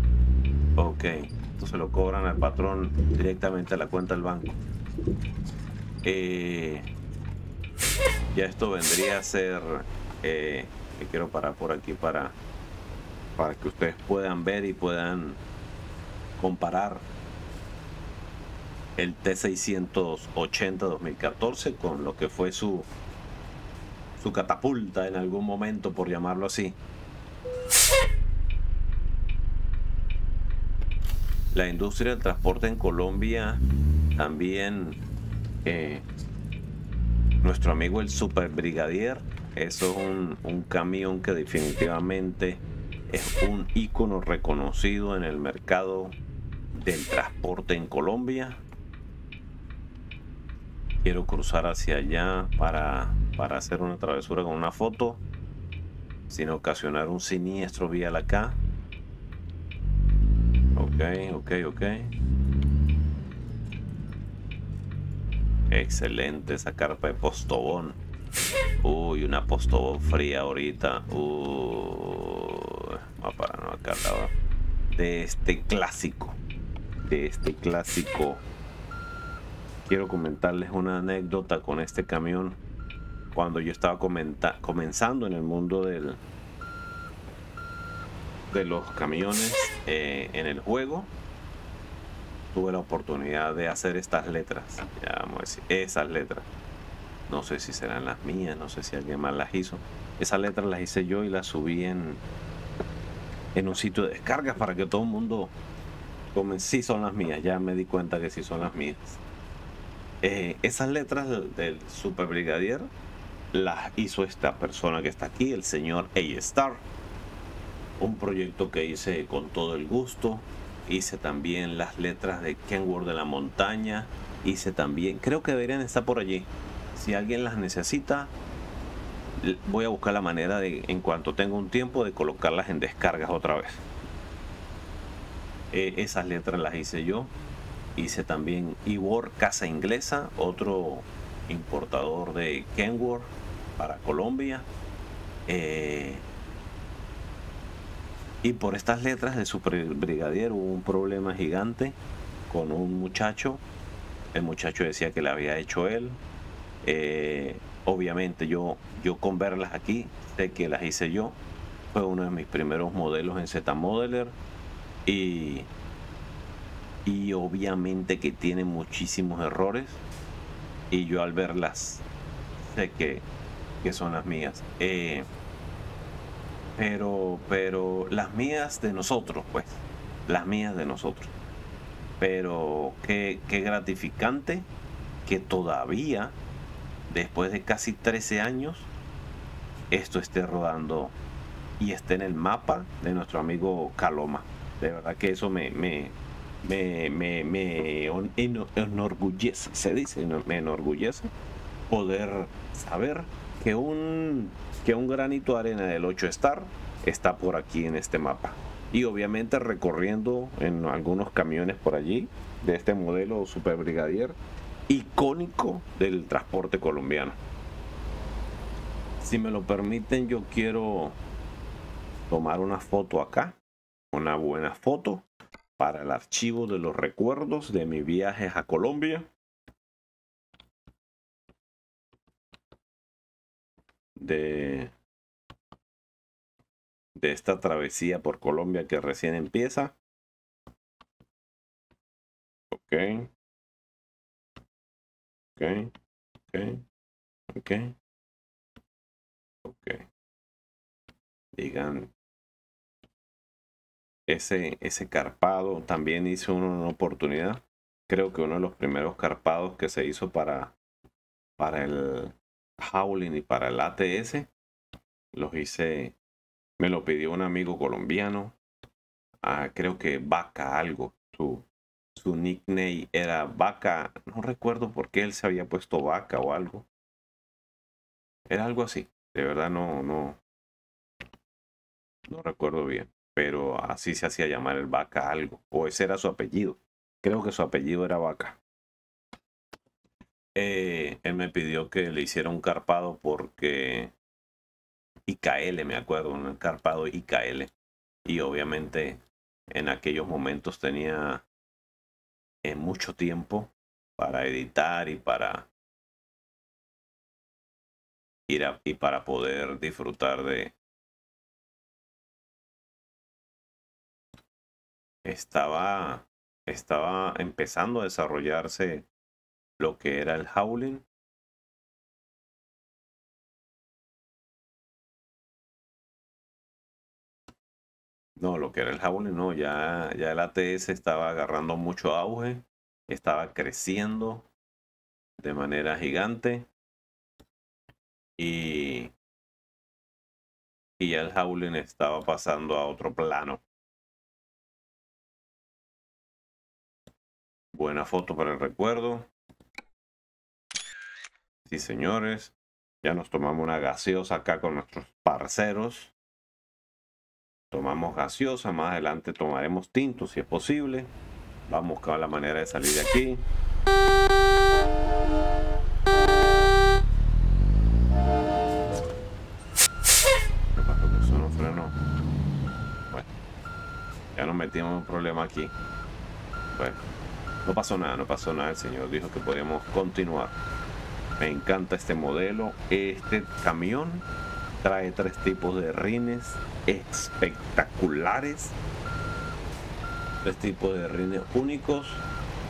Ok, esto se lo cobran al patrón directamente a la cuenta del banco. Eh, ya esto vendría a ser... Eh, quiero parar por aquí para, para que ustedes puedan ver y puedan comparar el T680 2014 con lo que fue su su catapulta en algún momento por llamarlo así. La industria del transporte en Colombia también eh, nuestro amigo el super brigadier eso es un, un camión que definitivamente es un icono reconocido en el mercado del transporte en Colombia quiero cruzar hacia allá para, para hacer una travesura con una foto sin ocasionar un siniestro vía la acá. Ok ok ok. Excelente esa carpa de postobón. Uy una postobón fría ahorita. Uy, para no acá de este clásico de este clásico quiero comentarles una anécdota con este camión. Cuando yo estaba comenzando en el mundo del, de los camiones eh, en el juego, tuve la oportunidad de hacer estas letras. Ya vamos a decir, esas letras. No sé si serán las mías, no sé si alguien más las hizo. Esas letras las hice yo y las subí en, en un sitio de descargas para que todo el mundo si son las mías. Ya me di cuenta que sí son las mías. Eh, esas letras del, Super Brigadier las hizo esta persona que está aquí, el señor A-Star. Un proyecto que hice con todo el gusto. Hice también las letras de Kenworth de la montaña. Hice también, creo que deberían estar por allí. Si alguien las necesita, voy a buscar la manera de, en cuanto tenga un tiempo, de colocarlas en descargas otra vez. Eh, esas letras las hice yo hice también Ivor Casa Inglesa, otro importador de Kenworth. para Colombia. Eh, y por estas letras de Super Brigadier hubo un problema gigante con un muchacho. El muchacho decía que le había hecho él. Eh, obviamente yo, yo con verlas aquí, sé que las hice yo. Fue uno de mis primeros modelos en Z Modeler. Y, y obviamente que tiene muchísimos errores. Y yo al verlas sé que, que son las mías. Eh, pero, pero las mías de nosotros, pues, las mías de nosotros. Pero qué, qué gratificante que todavía, después de casi 13 años, esto esté rodando y esté en el mapa de nuestro amigo Caloma. De verdad que eso me, me, me, me, me enorgullece, se dice, me enorgullece poder saber que un que un granito de arena del 8 Star está por aquí en este mapa. Y obviamente recorriendo en algunos camiones por allí de este modelo Super Brigadier icónico del transporte colombiano. Si me lo permiten, yo quiero tomar una foto acá, una buena foto para el archivo de los recuerdos de mi viaje a Colombia. de, de esta travesía por Colombia que recién empieza. Ok. Ok. Ok. Ok. Ok. Digan. Ese, ese carpado también hizo una oportunidad. Creo que uno de los primeros carpados que se hizo para, para el, Howling y para el ATS los hice, me lo pidió un amigo colombiano, ah, creo que Vaca algo, su, su nickname era Vaca, no recuerdo por qué él se había puesto Vaca o algo. Era algo así, de verdad no, no, no recuerdo bien, pero así se hacía llamar el Vaca algo, o ese era su apellido, creo que su apellido era Vaca. Eh, él me pidió que le hiciera un carpado porque IKL, me acuerdo, un carpado IKL. Y obviamente en aquellos momentos tenía eh, mucho tiempo para editar y para ir y para poder disfrutar de estaba estaba empezando a desarrollarse lo que era el Howling. No, lo que era el Howling, no, ya, ya el ATS estaba agarrando mucho auge, estaba creciendo de manera gigante y, y ya el Howling estaba pasando a otro plano. Buena foto para el recuerdo. Sí, señores. Ya nos tomamos una gaseosa acá con nuestros parceros. Tomamos gaseosa, más adelante tomaremos tinto si es posible. Vamos a buscar la manera de salir de aquí. Bueno, ya nos metimos en un problema aquí. Bueno, no pasó nada, no pasó nada. El señor dijo que podíamos continuar. Me encanta este modelo. Este camión trae tres tipos de rines espectaculares. Tres tipos de rines únicos.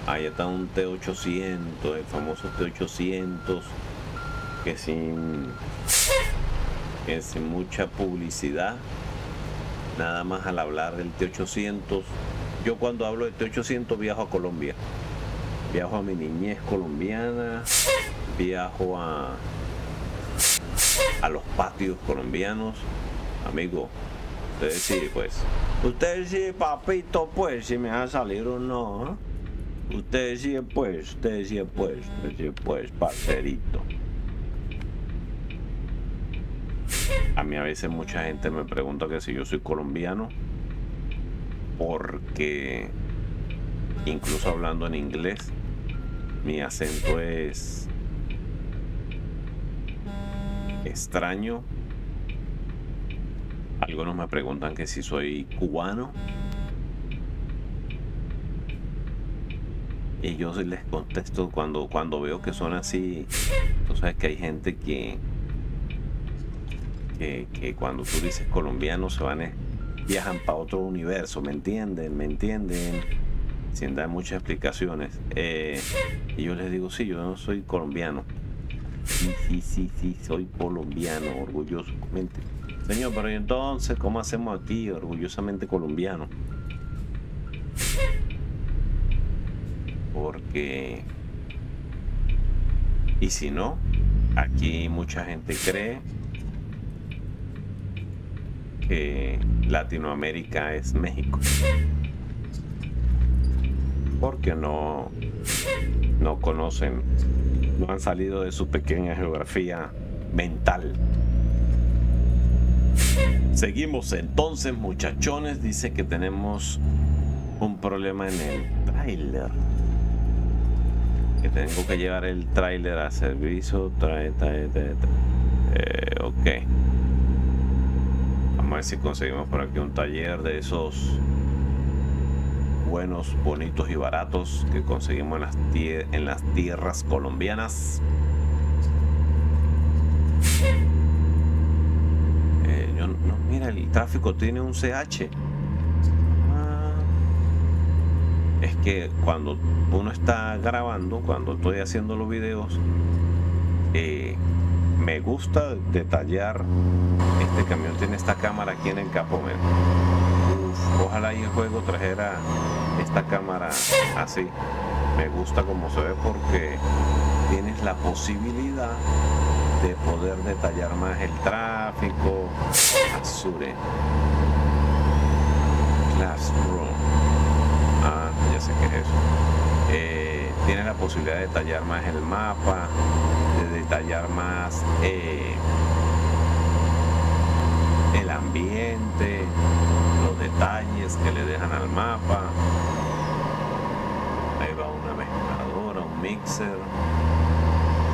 Ahí está un T800, el famoso T800, que sin, que sin mucha publicidad, nada más al hablar del T800. Yo cuando hablo del T800 viajo a Colombia. Viajo a mi niñez colombiana, viajo a, a los patios colombianos. Amigo, ustedes sí, pues. Ustedes sí, papito, pues, si me va a salir o no. Ustedes sí, pues, ustedes sí, pues, ustedes sí, pues, parcerito. A mí a veces mucha gente me pregunta que si yo soy colombiano, porque incluso hablando en inglés, mi acento es extraño. Algunos me preguntan que si soy cubano. Y yo les contesto cuando, cuando veo que son así. Tú sabes que hay gente que, que, cuando tú dices colombiano se van, viajan para otro universo, ¿me entienden? ¿Me entienden? Sin dar muchas explicaciones. Eh, y yo les digo, sí, yo no soy colombiano. Sí, sí, sí, sí, soy colombiano, orgullosamente. Señor, pero entonces, ¿cómo hacemos aquí, orgullosamente colombiano? Porque... Y si no, aquí mucha gente cree Latinoamérica es México. Porque no, no conocen, no han salido de su pequeña geografía mental. Seguimos entonces, muchachones. Dice que tenemos un problema en el trailer. Que tengo que llevar el trailer a servicio. Trae, eh, ok. Ver si conseguimos por aquí un taller de esos buenos, bonitos y baratos que conseguimos en las, en las tierras colombianas. mira, el tráfico tiene un CH. Ah. Es que cuando uno está grabando, cuando estoy haciendo los videos, eh, me gusta detallar. Este camión tiene esta cámara aquí en el capó. ojalá y el juego trajera esta cámara así. Me gusta como se ve porque tienes la posibilidad de poder detallar más el tráfico. Azure. Classroom. Ah, ya sé qué es eso. Eh, tiene la posibilidad de detallar más el mapa, detallar más eh, el ambiente, los detalles que le dejan al mapa. Ahí va una mezcladora, un mixer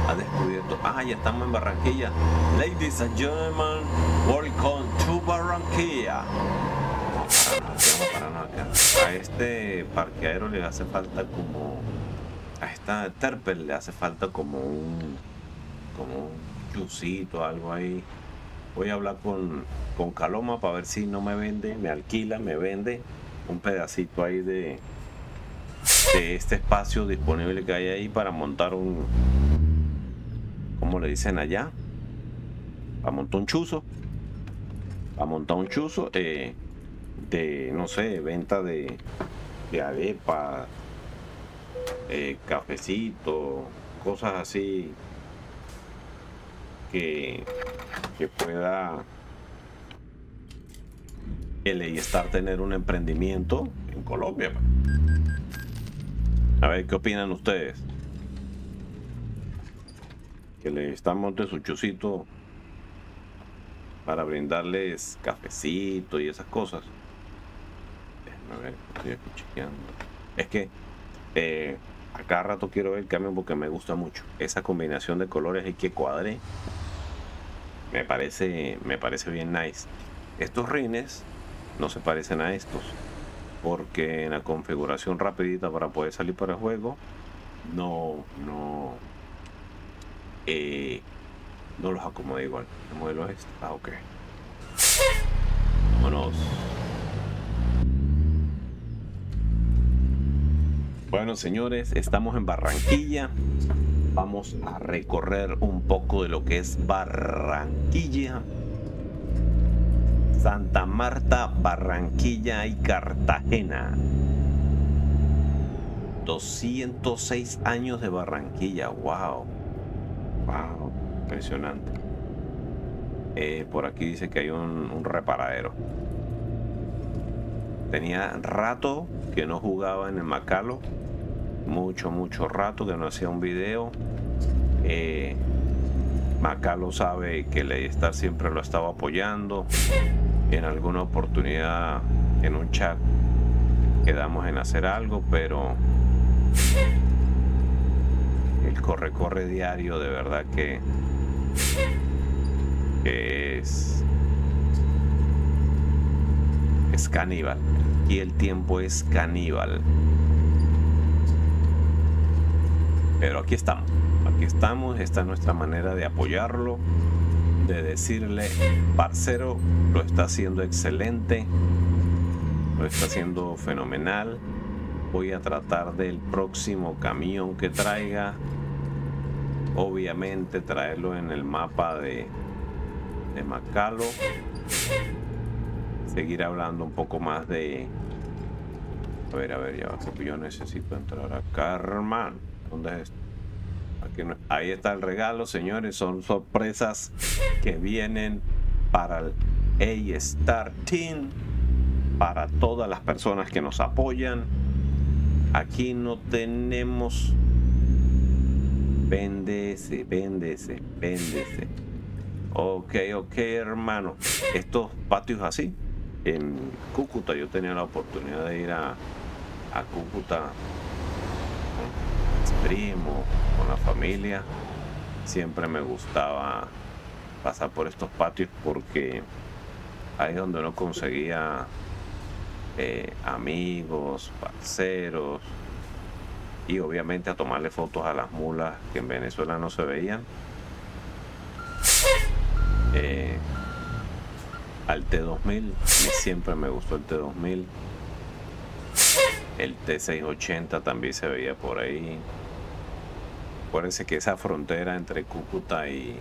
ha descubierto. Ah, ya estamos en Barranquilla. Ladies and gentlemen, welcome to Barranquilla. A este parqueadero le hace falta como. A esta Terpel le hace falta como un. Como un chusito, algo ahí. Voy a hablar con, con Caloma para ver si no me vende, me alquila, me vende un pedacito ahí de, de este espacio disponible que hay ahí para montar un, como le dicen allá, a montar un chuzo, a montar un chuzo eh, de, no sé, venta de, de arepa, eh, cafecito, cosas así que, pueda el estar tener un emprendimiento en Colombia. A ver qué opinan ustedes que le estamos de su chocito para brindarles cafecito y esas cosas. Déjame ver, estoy chequeando. Es que eh, a cada rato quiero ver el cambio porque me gusta mucho. Esa combinación de colores y que cuadre me parece, me parece bien nice. Estos rines no se parecen a estos porque en la configuración rapidita para poder salir para el juego no, no, eh, no los acomodé igual. El modelo es este. Ah, ok. Vámonos. Bueno, señores, estamos en Barranquilla. Vamos a recorrer un poco de lo que es Barranquilla. Santa Marta, Barranquilla y Cartagena. 206 años de Barranquilla, wow. Wow, impresionante. Eh, por aquí dice que hay un, reparadero. Tenía rato que no jugaba en el Macalo. Mucho, mucho rato que no hacía un video. Eh, Macalo sabe que Leistar siempre lo estaba apoyando. En alguna oportunidad en un chat quedamos en hacer algo, pero el corre-corre diario de verdad que que es es caníbal. Y el tiempo es caníbal. Pero aquí estamos. Aquí estamos. Esta es nuestra manera de apoyarlo. De decirle, parcero, lo está haciendo excelente. Lo está haciendo fenomenal. Voy a tratar del próximo camión que traiga. Obviamente traerlo en el mapa de, de Macalo seguir hablando un poco más de... A ver, a ver, ya yo necesito entrar acá, hermano. ¿Dónde es Aquí Ahí está el regalo, señores. Son sorpresas que vienen para el A-Star Team. Para todas las personas que nos apoyan. Aquí no tenemos... Véndese, véndese, véndese. Ok, ok, hermano. Estos patios así en Cúcuta yo tenía la oportunidad de ir a, a Cúcuta mis primos, con la familia. Siempre me gustaba pasar por estos patios porque ahí es donde uno conseguía eh, amigos, parceros y obviamente a tomarle fotos a las mulas que en Venezuela no se veían. Eh, al T2000. Siempre me gustó el T2000. El T680 también se veía por ahí. Acuérdense que esa frontera entre Cúcuta y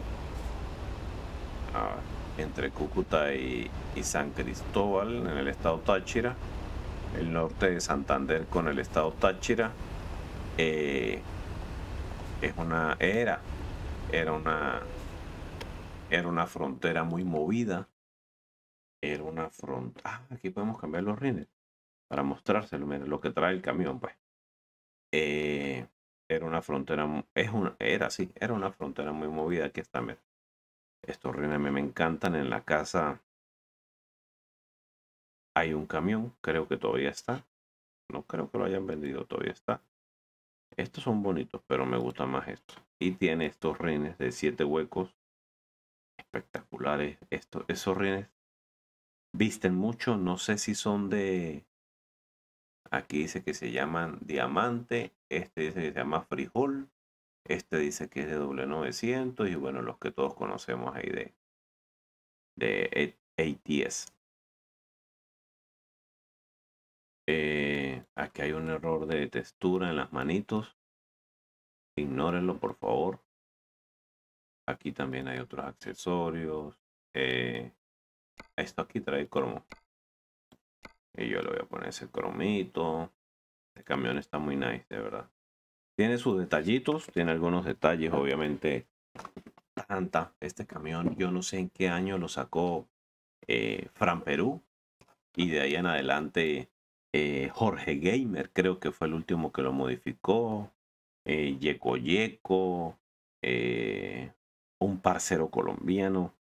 ah, entre Cúcuta y, San Cristóbal en el estado Táchira, el norte de Santander con el estado Táchira, eh, es una era era una era una frontera muy movida era una frontera. Ah, aquí podemos cambiar los rines para mostrárselo. Miren, lo que trae el camión, pues. Eh, era una frontera, es una, era así, era una frontera muy movida. Aquí está. Estos rines me, encantan. En la casa hay un camión, creo que todavía está. No creo que lo hayan vendido, todavía está. Estos son bonitos, pero me gusta más estos. Y tiene estos rines de siete huecos espectaculares. Estos, esos rines visten mucho, no sé si son de, aquí dice que se llaman diamante, este dice que se llama frijol, este dice que es de doble 900 y bueno, los que todos conocemos ahí de, de ATS. Eh, aquí hay un error de textura en las manitos. Ignórenlo, por favor. Aquí también hay otros accesorios. Eh, esto aquí trae cromo. Y yo le voy a poner ese cromito. El camión está muy nice, de verdad. Tiene sus detallitos, tiene algunos detalles, obviamente. Tanta. Este camión, yo no sé en qué año lo sacó eh, Fran Perú. Y de ahí en adelante, eh, Jorge Gamer, creo que fue el último que lo modificó. Eh, Yeco Yeco. Eh, un parcero colombiano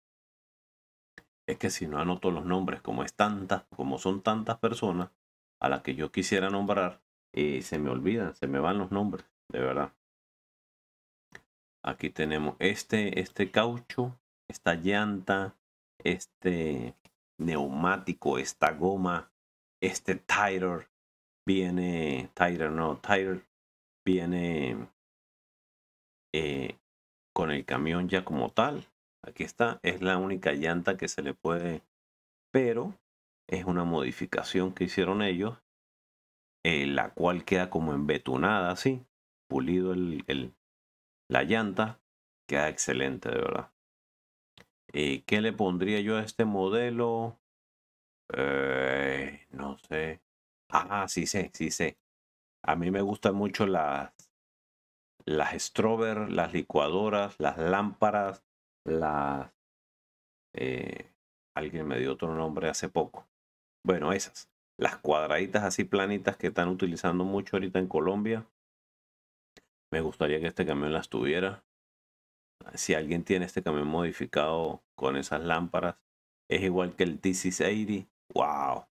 es que si no anoto los nombres, como es tantas, como son tantas personas a las que yo quisiera nombrar, eh, se me olvidan, se me van los nombres, de verdad. Aquí tenemos este, este caucho, esta llanta, este neumático, esta goma, este tire, viene, tire no, tire, viene eh, con el camión ya como tal. Aquí está, es la única llanta que se le puede, pero es una modificación que hicieron ellos, eh, la cual queda como embetunada así, pulido el, la llanta, queda excelente de verdad. ¿Y qué le pondría yo a este modelo? Eh, no sé. Ah, sí sé, sí sé. A mí me gustan mucho las, las strober, las licuadoras, las lámparas las... Eh, alguien me dio otro nombre hace poco. Bueno, esas. Las cuadraditas así planitas que están utilizando mucho ahorita en Colombia. Me gustaría que este camión las tuviera. Si alguien tiene este camión modificado con esas lámparas, es igual que el T680. ¡Wow!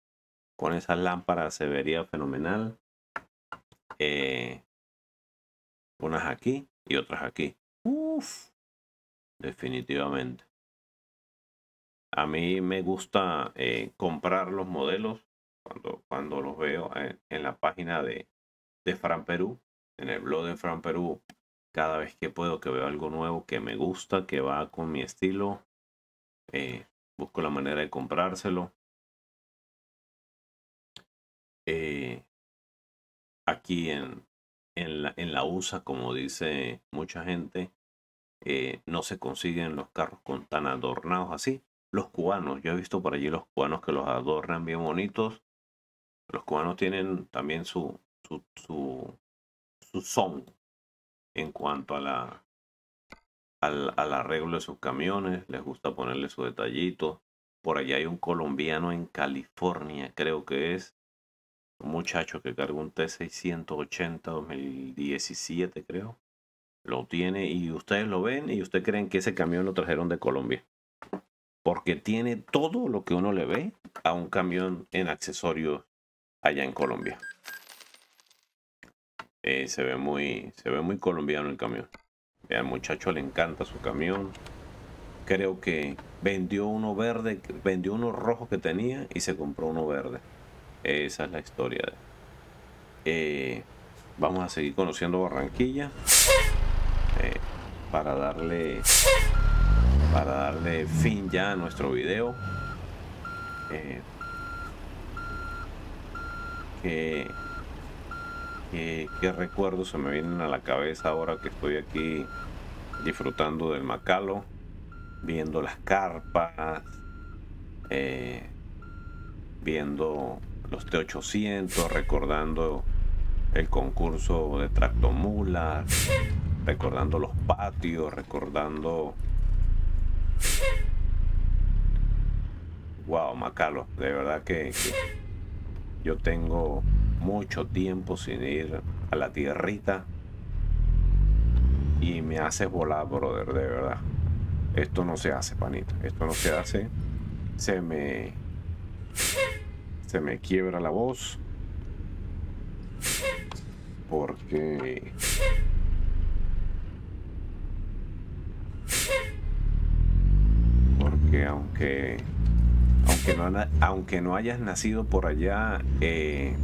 Con esas lámparas se vería fenomenal. Eh, unas aquí y otras aquí. Definitivamente. a mí me gusta eh, comprar los modelos cuando, cuando los veo en, en, la página de, de Fran Perú, en el blog de Fran Perú. Cada vez que puedo, que veo algo nuevo que me gusta, que va con mi estilo, eh, busco la manera de comprárselo. Eh, aquí en, en, la, en la USA, como dice mucha gente, eh, no se consiguen los carros con tan adornados así. Los cubanos, yo he visto por allí los cubanos que los adornan bien bonitos. Los cubanos tienen también su, su, su, su son en cuanto a la al, al, arreglo de sus camiones, les gusta ponerle su detallito. Por allá hay un colombiano en California, creo que es, un muchacho que carga un T680 2017, creo. Lo tiene y ustedes lo ven y ustedes creen que ese camión lo trajeron de Colombia. Porque tiene todo lo que uno le ve a un camión en accesorios allá en Colombia. Eh, se ve muy se ve muy colombiano el camión. Al muchacho le encanta su camión. Creo que vendió uno verde, vendió uno rojo que tenía y se compró uno verde. Esa es la historia. Eh, vamos a seguir conociendo Barranquilla para darle para darle fin ya a nuestro video. Eh, que, recuerdos se me vienen a la cabeza ahora que estoy aquí disfrutando del Macalo, viendo las carpas, eh, viendo los T800, recordando el concurso de tractomulas, recordando los patios, recordando... Wow, Macalo, de verdad que, que yo tengo mucho tiempo sin ir a la tierrita y me hace volar, brother, de verdad. Esto no se hace, panita. Esto no se hace. Se me se me quiebra la voz porque aunque aunque no, aunque no hayas nacido por allá eh,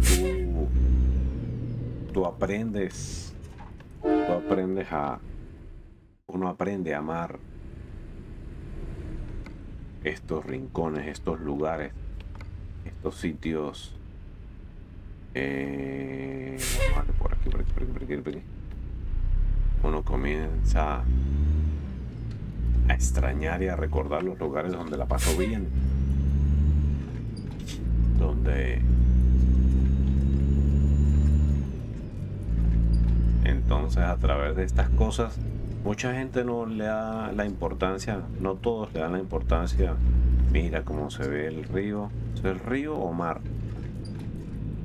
tú, tú aprendes tú aprendes a uno aprende a amar estos rincones, estos lugares, estos sitios. Eh, por aquí, por aquí, por aquí, por aquí, por aquí. Uno comienza a extrañar y a recordar los lugares donde la pasó bien. Donde entonces a través de estas cosas mucha gente no le da la importancia, no todos le dan la importancia. Mira cómo se ve el río. ¿Es el río o mar?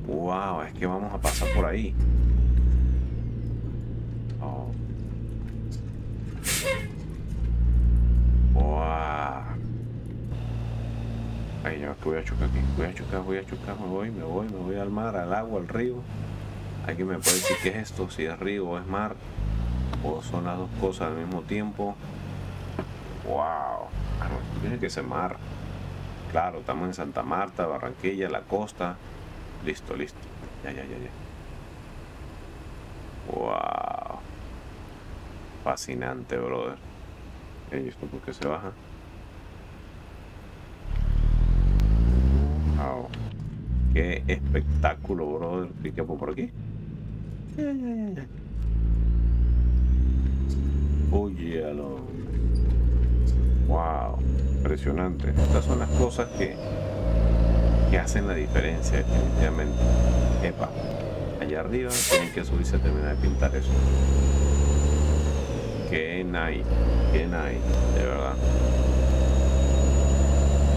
Wow, es que vamos a pasar por ahí. Oh. Wow. Voy a chocar aquí. Voy a chocar, voy a chocar, me voy, me voy, me voy al mar, al agua, al río. Alguien me puede decir qué es esto, si es río o es mar o son las dos cosas al mismo tiempo. Wow, ah, tiene que ser mar. Claro, estamos en Santa Marta, Barranquilla, la costa. Listo, listo. Ya, ya, ya, ya. Wow. Fascinante, brother. ¿Y esto por qué se baja? Wow. Qué espectáculo, brother. ¿Qué por aquí? Ya, ya, ya, ya. Óyalo. Wow, impresionante. Estas son las cosas que, que hacen la diferencia, definitivamente. Epa, allá arriba tienen que subirse a terminar de pintar eso. Que nice, que nice, de verdad.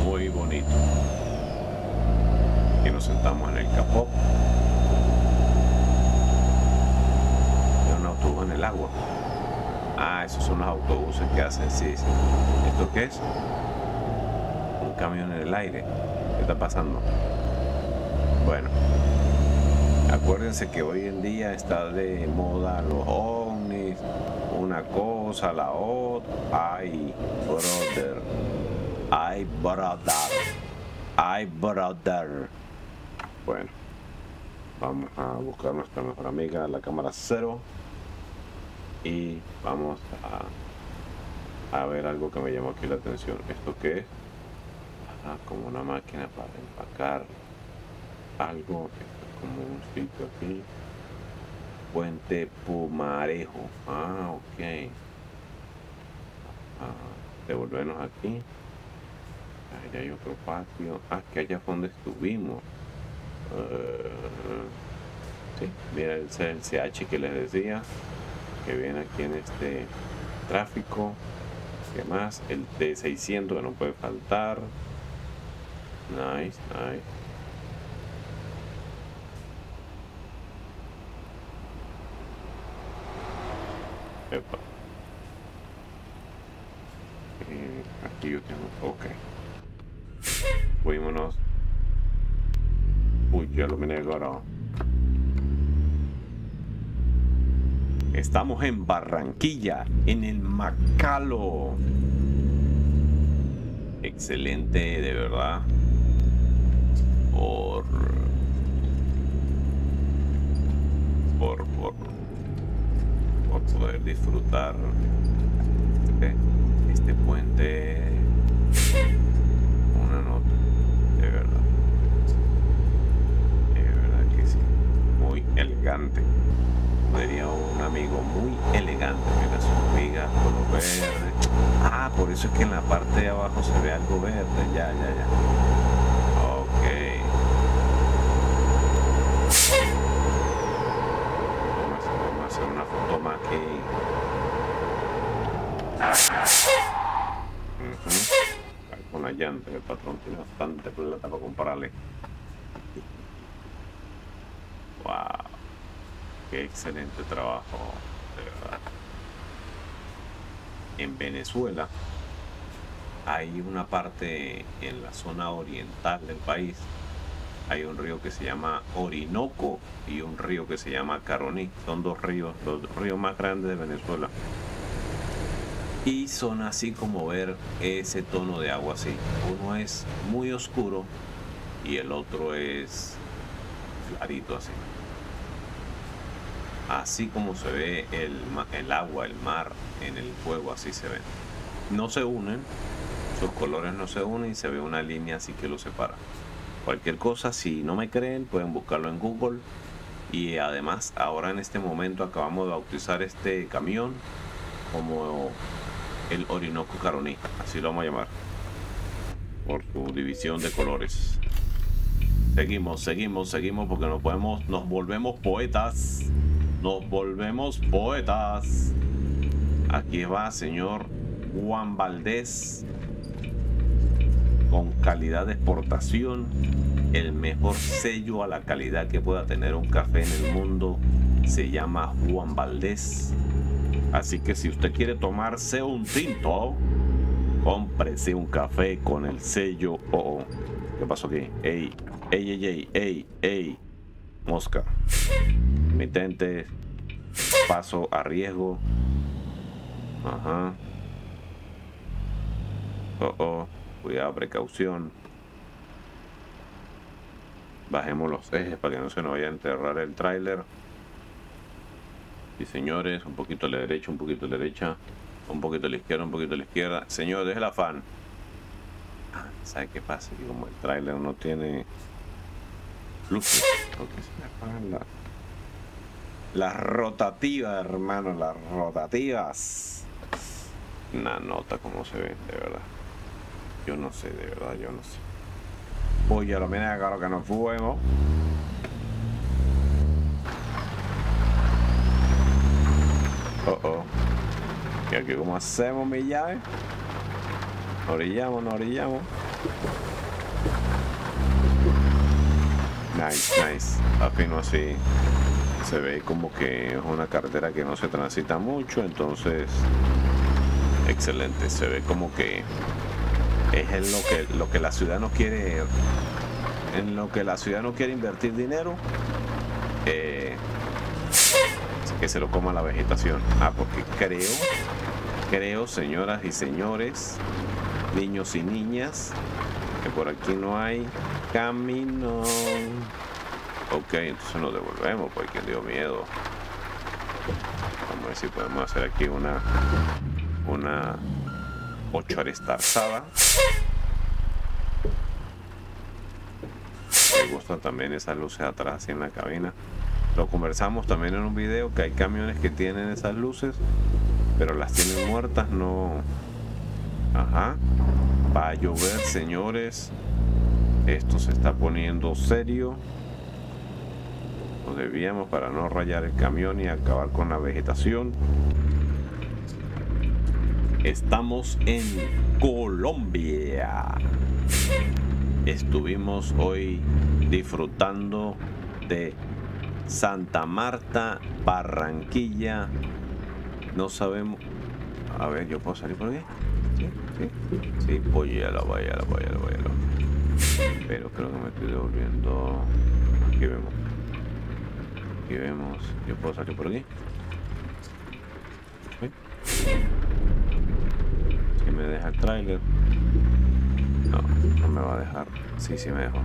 Muy bonito. Aquí nos sentamos en el capó. De un autobús en el agua. Ah, esos son los autobuses que hacen, sí, sí. ¿Esto qué es? Un camión en el aire. ¿Qué está pasando? Bueno, acuérdense que hoy en día está de moda los ovnis una cosa, la otra. Ay, brother. Ay, brother. Ay, brother. Bueno, vamos a buscar nuestra mejor amiga, la cámara cero. Y vamos a, a ver algo que me llamó aquí la atención. ¿Esto qué es? Ah, como una máquina para empacar algo. como un sitio aquí. Puente Pumarejo. Ah, ok. Ah, devolvernos aquí. Ahí hay otro patio. Ah, que allá fue donde estuvimos. Uh, sí, mira el, el CH que les decía. Que viene aquí en este tráfico. ¿Qué más? El T600 que no puede faltar. Nice, nice. Epa. Eh, aquí yo tengo. Ok. Fuímonos. Ya lo ahora. Estamos en Barranquilla, en el Macalo. Excelente, de verdad. Por. Por. Por poder disfrutar este puente una nota de verdad de verdad que sí muy elegante. Diría un amigo muy elegante mira sus vigas color verde. Ah por eso es que en la parte de abajo se ve algo verde. Ya ya ya. Ok. Con la llanta, el patrón tiene bastante plata para comprarle. Wow. Qué excelente trabajo, de verdad. En Venezuela hay una parte en la zona oriental del país hay un río que se llama Orinoco y un río que se llama Caroní. Son dos ríos, los ríos más grandes de Venezuela. Y son así como ver ese tono de agua así. Uno es muy oscuro y el otro es clarito así. Así como se ve el, agua, el mar en el fuego, así se ven. No se unen, sus colores no se unen y se ve una línea así que los separa. Cualquier cosa, si no me creen, pueden buscarlo en Google. Y además, ahora en este momento acabamos de bautizar este camión como el Orinoco Caroní. Así lo vamos a llamar. Por su división de colores. Seguimos, seguimos, seguimos porque nos podemos, nos volvemos poetas. Nos volvemos poetas. Aquí va, señor Juan Valdés con calidad de exportación, el mejor sello a la calidad que pueda tener un café en el mundo se llama Juan Valdés. Así que si usted quiere tomarse un tinto, cómprese un café con el sello o ¿Qué pasó aquí? Ey, ey, ey, ey, ey, ey. Mosca. Paso a riesgo. Ajá. Oh, oh. Cuidado, precaución. Bajemos los ejes para que no se nos vaya a enterrar el tráiler. Y señores, un poquito a la derecha, un poquito a la derecha, un poquito a la izquierda, un poquito a la izquierda. Señor, deje el afán. Ah, ¿Sabe qué pasa? Que como el tráiler no tiene luces, las rotativas, hermano, las rotativas. Una nota como se ve, de verdad. Yo no sé, de verdad, yo no sé. Oye, lo mira claro que nos fuimos. Oh, oh. Y aquí como hacemos mi llave. Orillamos, nos orillamos. Nice, nice. Afino así. Se ve como que es una carretera que no se transita mucho, entonces excelente. Se ve como que es lo que, lo que la ciudad no quiere, en lo que la ciudad no quiere invertir dinero, eh, que se lo coma la vegetación. Ah, porque creo, creo, señoras y señores, niños y niñas, que por aquí no hay camino. Ok, entonces nos devolvemos porque dio miedo. Vamos a ver si podemos hacer aquí una una 8 arestarzada. Me gustan también esas luces atrás en la cabina. Lo conversamos también en un video que hay camiones que tienen esas luces, pero las tienen muertas, no. Ajá. Va a llover, señores. Esto se está poniendo serio. Lo debíamos para no rayar el camión y acabar con la vegetación. Estamos en Colombia. Estuvimos hoy disfrutando de Santa Marta, Barranquilla. No sabemos. A ver, yo puedo salir por aquí. Sí, sí. Sí, váyala, váyala, váyala, váyala. Pero creo que me estoy devolviendo. Aquí vemos. Aquí vemos. Yo puedo salir por aquí. me deja el tráiler. No, no me va a dejar. Sí, sí me dejó.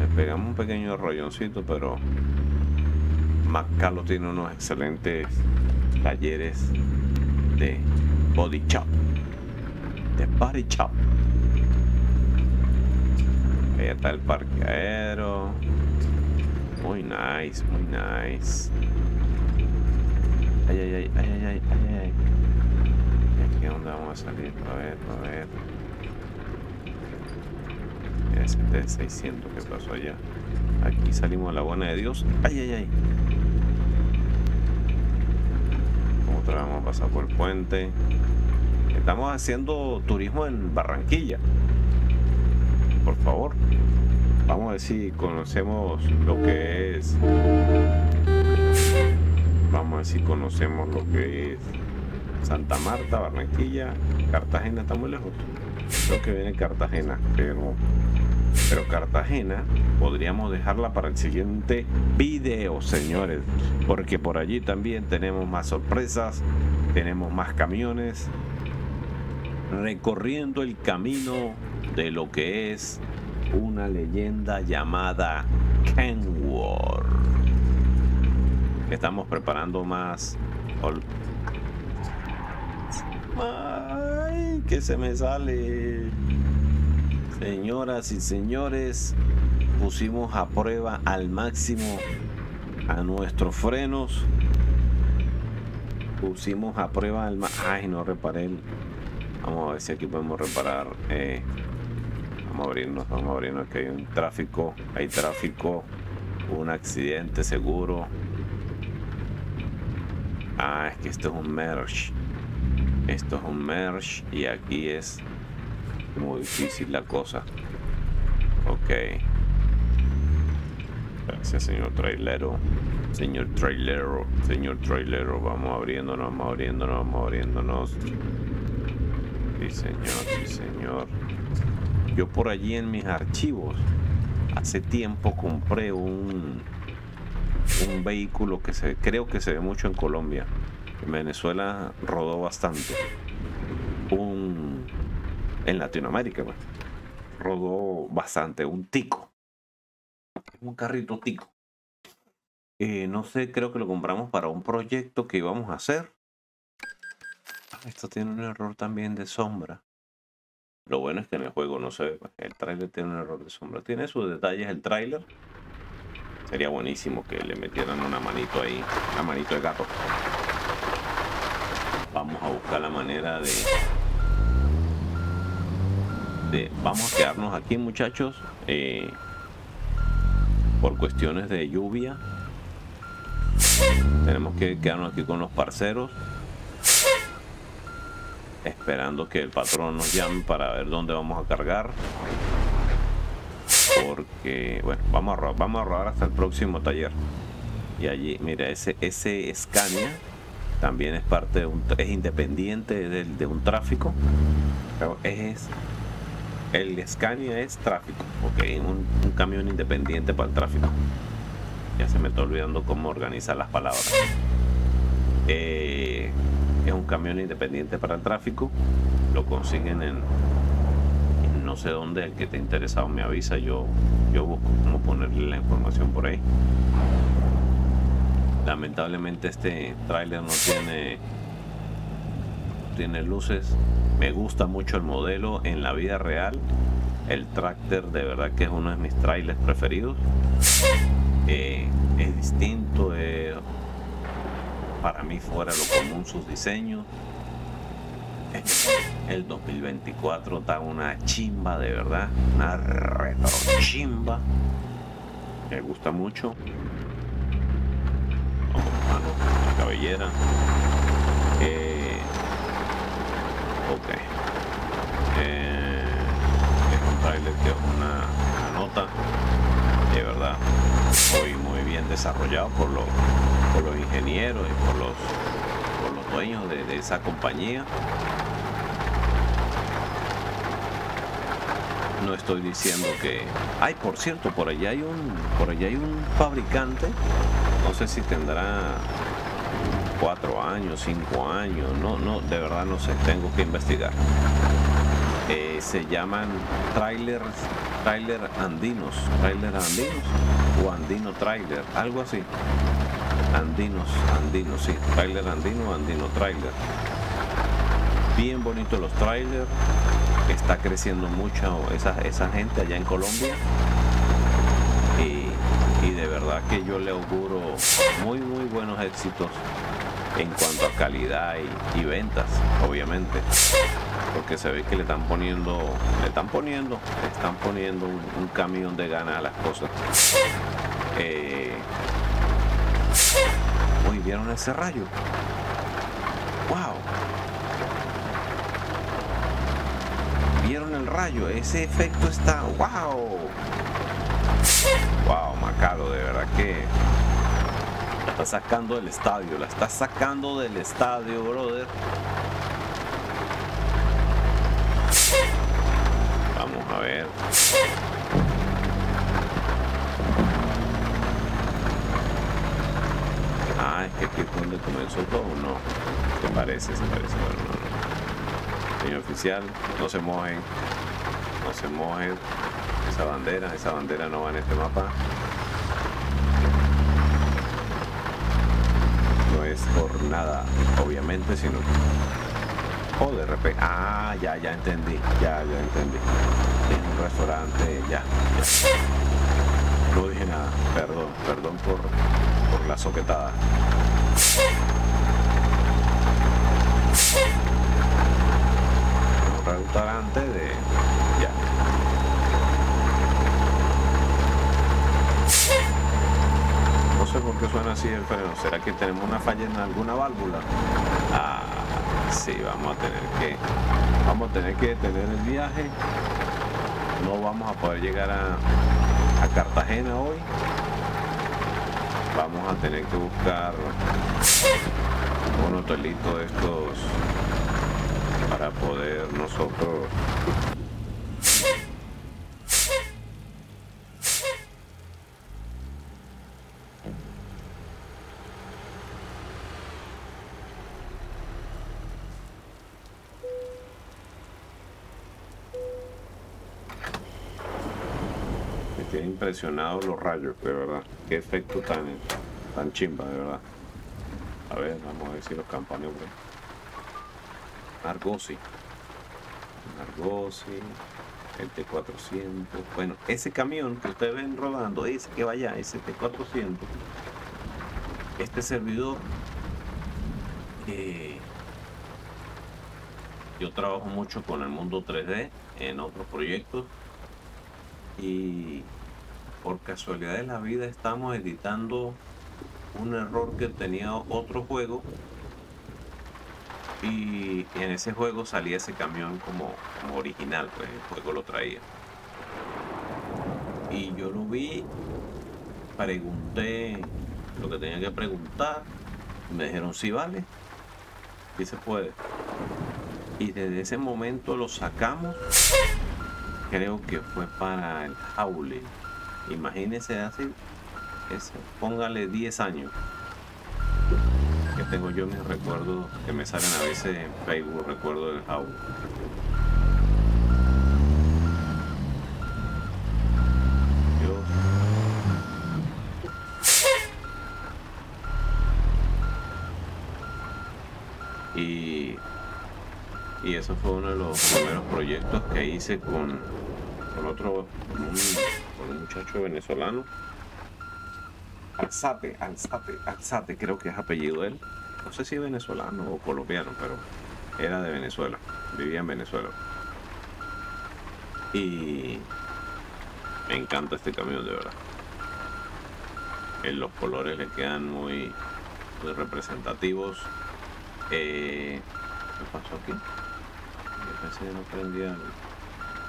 Le pegamos un pequeño rolloncito, pero Macalo tiene unos excelentes talleres de body chop. De body chop. Ahí está el parque aéreo. Muy nice, muy nice. Ay, ay, ay, ay, ay, ay, ay aquí donde vamos a salir, a ver, a ver. Ese T600 que pasó allá. Aquí salimos a la buena de Dios. Ay, ay, ay. Otra vamos a pasar por el puente. Estamos haciendo turismo en Barranquilla. Por favor. Vamos a ver si conocemos lo que es. Vamos a ver si conocemos lo que es Santa Marta, Barranquilla, Cartagena está muy lejos. Creo que viene Cartagena, pero, pero Cartagena podríamos dejarla para el siguiente video, señores, porque por allí también tenemos más sorpresas, tenemos más camiones, recorriendo el camino de lo que es una leyenda llamada Kenworth. Estamos preparando más Ay, que se me sale. Señoras y señores, pusimos a prueba al máximo a nuestros frenos. Pusimos a prueba al máximo. Ay, no reparé. Vamos a ver si aquí podemos reparar. Eh, vamos abrirnos, vamos a abrirnos. Que hay un tráfico, hay tráfico, un accidente seguro. Ah, es que esto es un merge. Esto es un merge y aquí es muy difícil la cosa. Ok. Gracias, señor trailero. Señor trailero, señor trailero. Vamos abriéndonos, vamos abriéndonos, vamos abriéndonos. Sí, señor, sí, señor. Yo por allí en mis archivos, hace tiempo compré un, un vehículo que se, creo que se ve mucho en Colombia Venezuela rodó bastante. Un. En Latinoamérica, pues, rodó bastante. Un tico. Un carrito tico. Eh, no sé, creo que lo compramos para un proyecto que íbamos a hacer. Ah, esto tiene un error también de sombra. Lo bueno es que en el juego no se ve. Pues, el trailer tiene un error de sombra. Tiene sus detalles el trailer. Sería buenísimo que le metieran una manito ahí. Una manito de gato vamos a buscar la manera de, de vamos a quedarnos aquí muchachos eh, por cuestiones de lluvia tenemos que quedarnos aquí con los parceros esperando que el patrón nos llame para ver dónde vamos a cargar. Porque bueno vamos a vamos a rodar hasta el próximo taller. Y allí mira ese ese Scania también es parte de un es independiente de, un tráfico. Pero es el Scania es tráfico ok un, un camión independiente para el tráfico. Ya se me está olvidando cómo organizar las palabras. Eh, es un camión independiente para el tráfico. Lo consiguen en, no sé dónde. El que esté interesado me avisa. Yo, yo busco cómo ponerle la información por ahí. Lamentablemente este tráiler no tiene tiene luces. Me gusta mucho el modelo en la vida real. El tractor de verdad que es uno de mis trailers preferidos. Eh, es distinto, para mí fuera lo común sus diseños. El 2024 está una chimba de verdad, una retro chimba. Me gusta mucho. Vamos, la cabellera. Eh, ok. Eh, es un trailer que es una nota de verdad muy, muy bien desarrollado por los, por los ingenieros y por los, por los dueños de, esa compañía. no estoy diciendo que ay por cierto por allá hay un por allá hay un fabricante. No sé si tendrá cuatro años cinco años no no de verdad no sé tengo que investigar. Eh, se llaman trailers trailer andinos trailer andinos o andino trailer algo así andinos andinos sí trailer andino andino trailer bien bonitos los trailers está creciendo mucho esa, esa gente allá en Colombia. Y, de verdad que yo le auguro muy muy buenos éxitos en cuanto a calidad y, ventas obviamente. Porque se ve que le están poniendo le están poniendo le están poniendo un, camión de ganas a las cosas. Eh, vieron ese rayo wow vieron el rayo, ese efecto está wow. Wow, Macalo, de verdad que la está sacando del estadio, la está sacando del estadio, brother. Vamos a ver. Ah, es que aquí es donde comenzó todo, no. ¿Te parece? Se parece, no señor oficial, no se mojen, no se mojen. Esa bandera, esa bandera no va en este mapa. No es por nada, obviamente, sino o de repente, ah, ya, ya entendí, ya, ya entendí. En un restaurante, ya, No dije nada, perdón, perdón por, por la soquetada restaurante de ya. No sé por qué suena así el freno será que tenemos una falla en alguna válvula ah sí vamos a tener que vamos a tener que detener el viaje. No vamos a poder llegar a, a Cartagena hoy vamos a tener que buscar un hotelito de estos para poder nosotros impresionado los rayos de verdad. Qué efecto tan tan chimba de verdad a ver vamos a ver si los campanes Argosy. Argosy, el T400. Bueno, ese camión que ustedes ven rodando, ese que vaya, ese T400, este servidor, yo trabajo mucho con el mundo 3D en otros proyectos y por casualidad de la vida estamos editando un error que tenía otro juego y en ese juego salía ese camión como, original, pues el juego lo traía. Y yo lo vi, pregunté lo que tenía que preguntar, me dijeron si vale, si se puede. Y desde ese momento lo sacamos, creo que fue para el Howling. Imagínense así, ese, póngale 10 años. Que tengo yo mis recuerdos que me salen a veces en Facebook, recuerdo del How. Y, y eso fue uno de los primeros proyectos que hice con, con otro, con un muchacho venezolano Alzate, Alzate, Alzate, creo que es apellido él. No sé si venezolano o colombiano, pero era de Venezuela. Vivía en Venezuela. Y me encanta este camión de verdad. En los colores le quedan muy, representativos. Eh, ¿Qué pasó aquí? Yo pensé que no prendía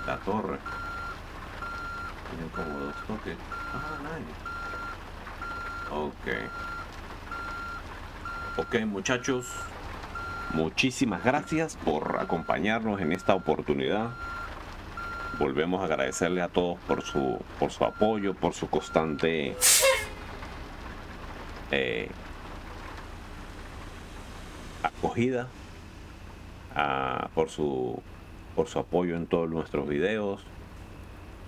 la torre. Tienen como dos toques. Ah, nice. Ok. Ok, muchachos. Muchísimas gracias por acompañarnos en esta oportunidad. Volvemos a agradecerle a todos por su, por su apoyo, por su constante eh, acogida, por, su, por su apoyo en todos nuestros videos,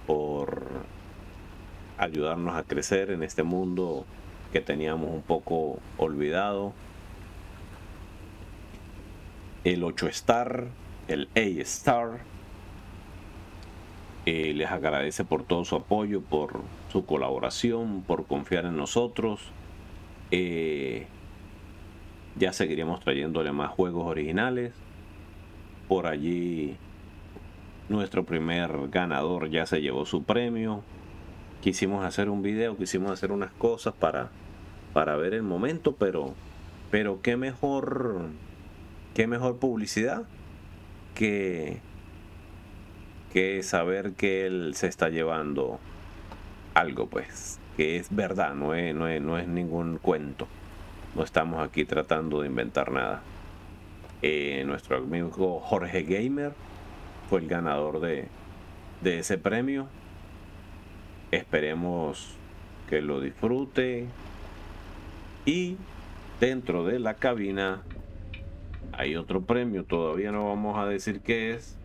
por ayudarnos a crecer en este mundo que teníamos un poco olvidado. El 8 Star, el A Star. Eh, les agradece por todo su apoyo, por su colaboración, por confiar en nosotros. Eh, ya seguiremos trayéndole más juegos originales. Por allí nuestro primer ganador ya se llevó su premio quisimos hacer un video, quisimos hacer unas cosas para, para ver el momento, pero, pero qué mejor, qué mejor publicidad que, que saber que él se está llevando algo, pues, que es verdad, no es, no es, no es ningún cuento. No estamos aquí tratando de inventar nada. Eh, nuestro amigo Jorge Gamer fue el ganador de, de ese premio Esperemos que lo disfrute. Y dentro de la cabina hay otro premio. Todavía no vamos a decir qué es.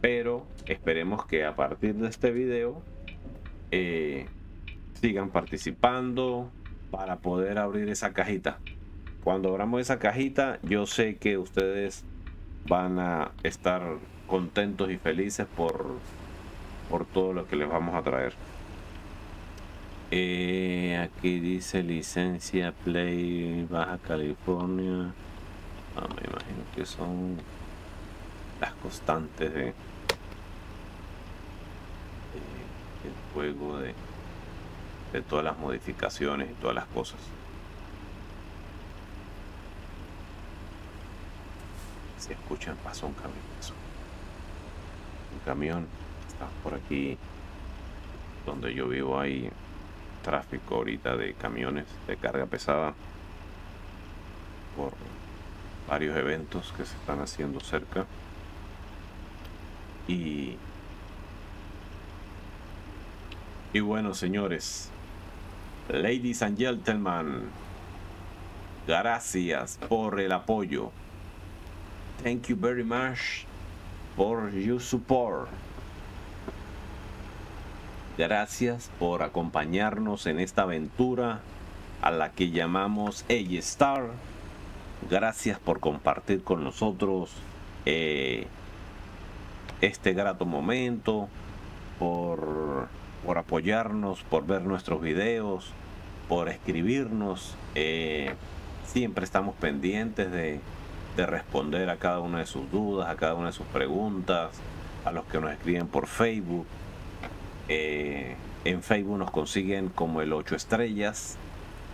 Pero esperemos que a partir de este video eh, sigan participando para poder abrir esa cajita. Cuando abramos esa cajita, yo sé que ustedes van a estar contentos y felices por, por todo lo que les vamos a traer. Eh, aquí dice licencia Play Baja California. Ah, me imagino que son las constantes de, el juego de, todas las modificaciones y todas las cosas. Si escuchan, pasó un camión. Un camión está por aquí donde yo vivo ahí tráfico ahorita de camiones de carga pesada por varios eventos que se están haciendo cerca. Y y bueno señores ladies and gentlemen gracias por el apoyo. Thank you very much for your support Gracias por acompañarnos en esta aventura a la que llamamos A-Star. Gracias por compartir con nosotros eh, este grato momento, por, por, apoyarnos, por ver nuestros videos, por escribirnos. Eh, siempre estamos pendientes de, de responder a cada una de sus dudas, a cada una de sus preguntas, a los que nos escriben por Facebook. Eh, en Facebook nos consiguen como el 8 estrellas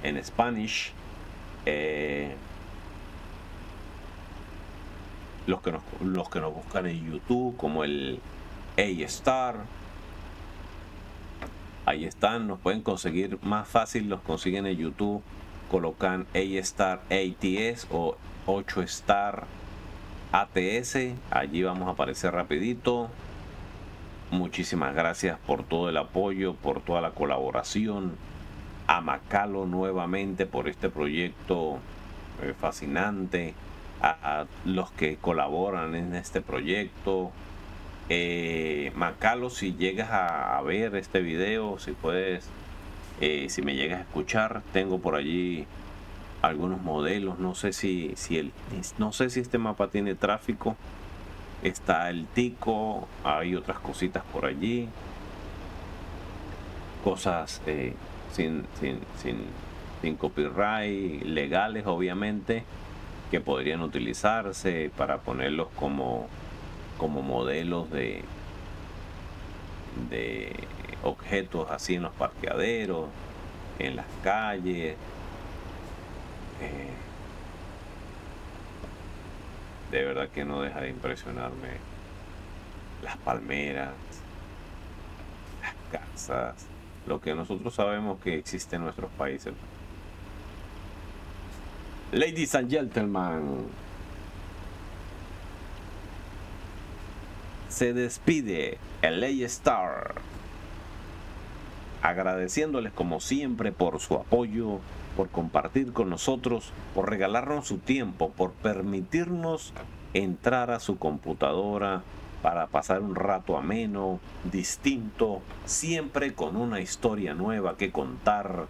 en Spanish. Eh, los, que nos, los que nos buscan en YouTube como el A-Star. Ahí están, nos pueden conseguir más fácil, los consiguen en YouTube. Colocan A-Star ATS o 8 Star ATS. Allí vamos a aparecer rapidito. Muchísimas gracias por todo el apoyo, por toda la colaboración. a Macalo nuevamente por este proyecto eh, fascinante, a, los que colaboran en este proyecto. Eh, Macalo, si llegas a, ver este video, si puedes, eh, si me llegas a escuchar, tengo por allí algunos modelos. No sé si, si el, no sé si este mapa tiene tráfico. Está el tico, hay otras cositas por allí. Cosas eh, sin, sin, sin, sin copyright, legales obviamente, que podrían utilizarse para ponerlos como, como modelos de, de objetos así en los parqueaderos, en las calles. Eh, de verdad que no deja de impresionarme las palmeras, las casas, lo que nosotros sabemos que existe en nuestros países. Ladies and gentlemen, se despide el Ley Star, agradeciéndoles como siempre por su apoyo, por compartir con nosotros, por regalarnos su tiempo, por permitirnos entrar a su computadora para pasar un rato ameno, distinto, siempre con una historia nueva que contar,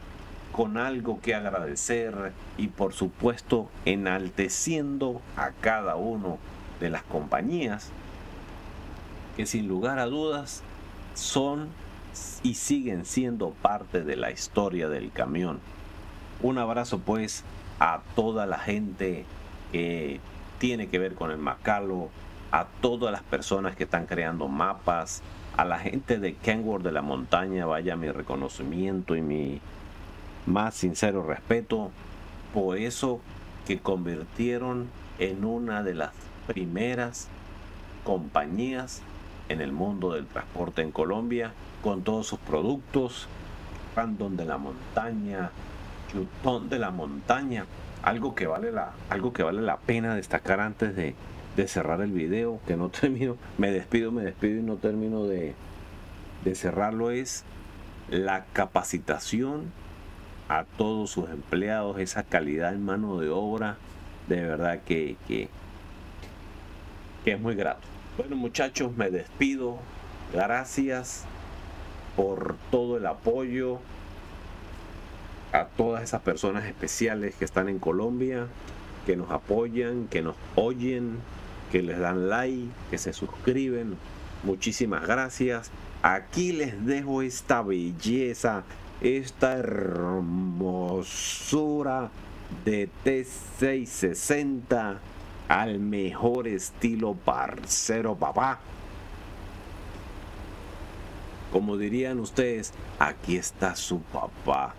con algo que agradecer y por supuesto enalteciendo a cada uno de las compañías que sin lugar a dudas son y siguen siendo parte de la historia del camión. Un abrazo pues a toda la gente que tiene que ver con el Macalo, a todas las personas que están creando mapas, a la gente de Kenworth de la montaña, vaya mi reconocimiento y mi más sincero respeto por eso que convirtieron en una de las primeras compañías en el mundo del transporte en Colombia con todos sus productos, Random de la montaña, Chutón de la montaña. Algo que vale la, algo que vale la pena destacar antes de, de cerrar el video, que no termino, me despido, me despido y no termino de, de cerrarlo, es la capacitación a todos sus empleados, esa calidad en mano de obra, de verdad que, que, que es muy grato. Bueno muchachos, me despido. Gracias por todo el apoyo, a todas esas personas especiales que están en Colombia, que nos apoyan, que nos oyen, que les dan like, que se suscriben. Muchísimas gracias. Aquí les dejo esta belleza, esta hermosura de T660 al mejor estilo parcero papá. Como dirían ustedes, aquí está su papá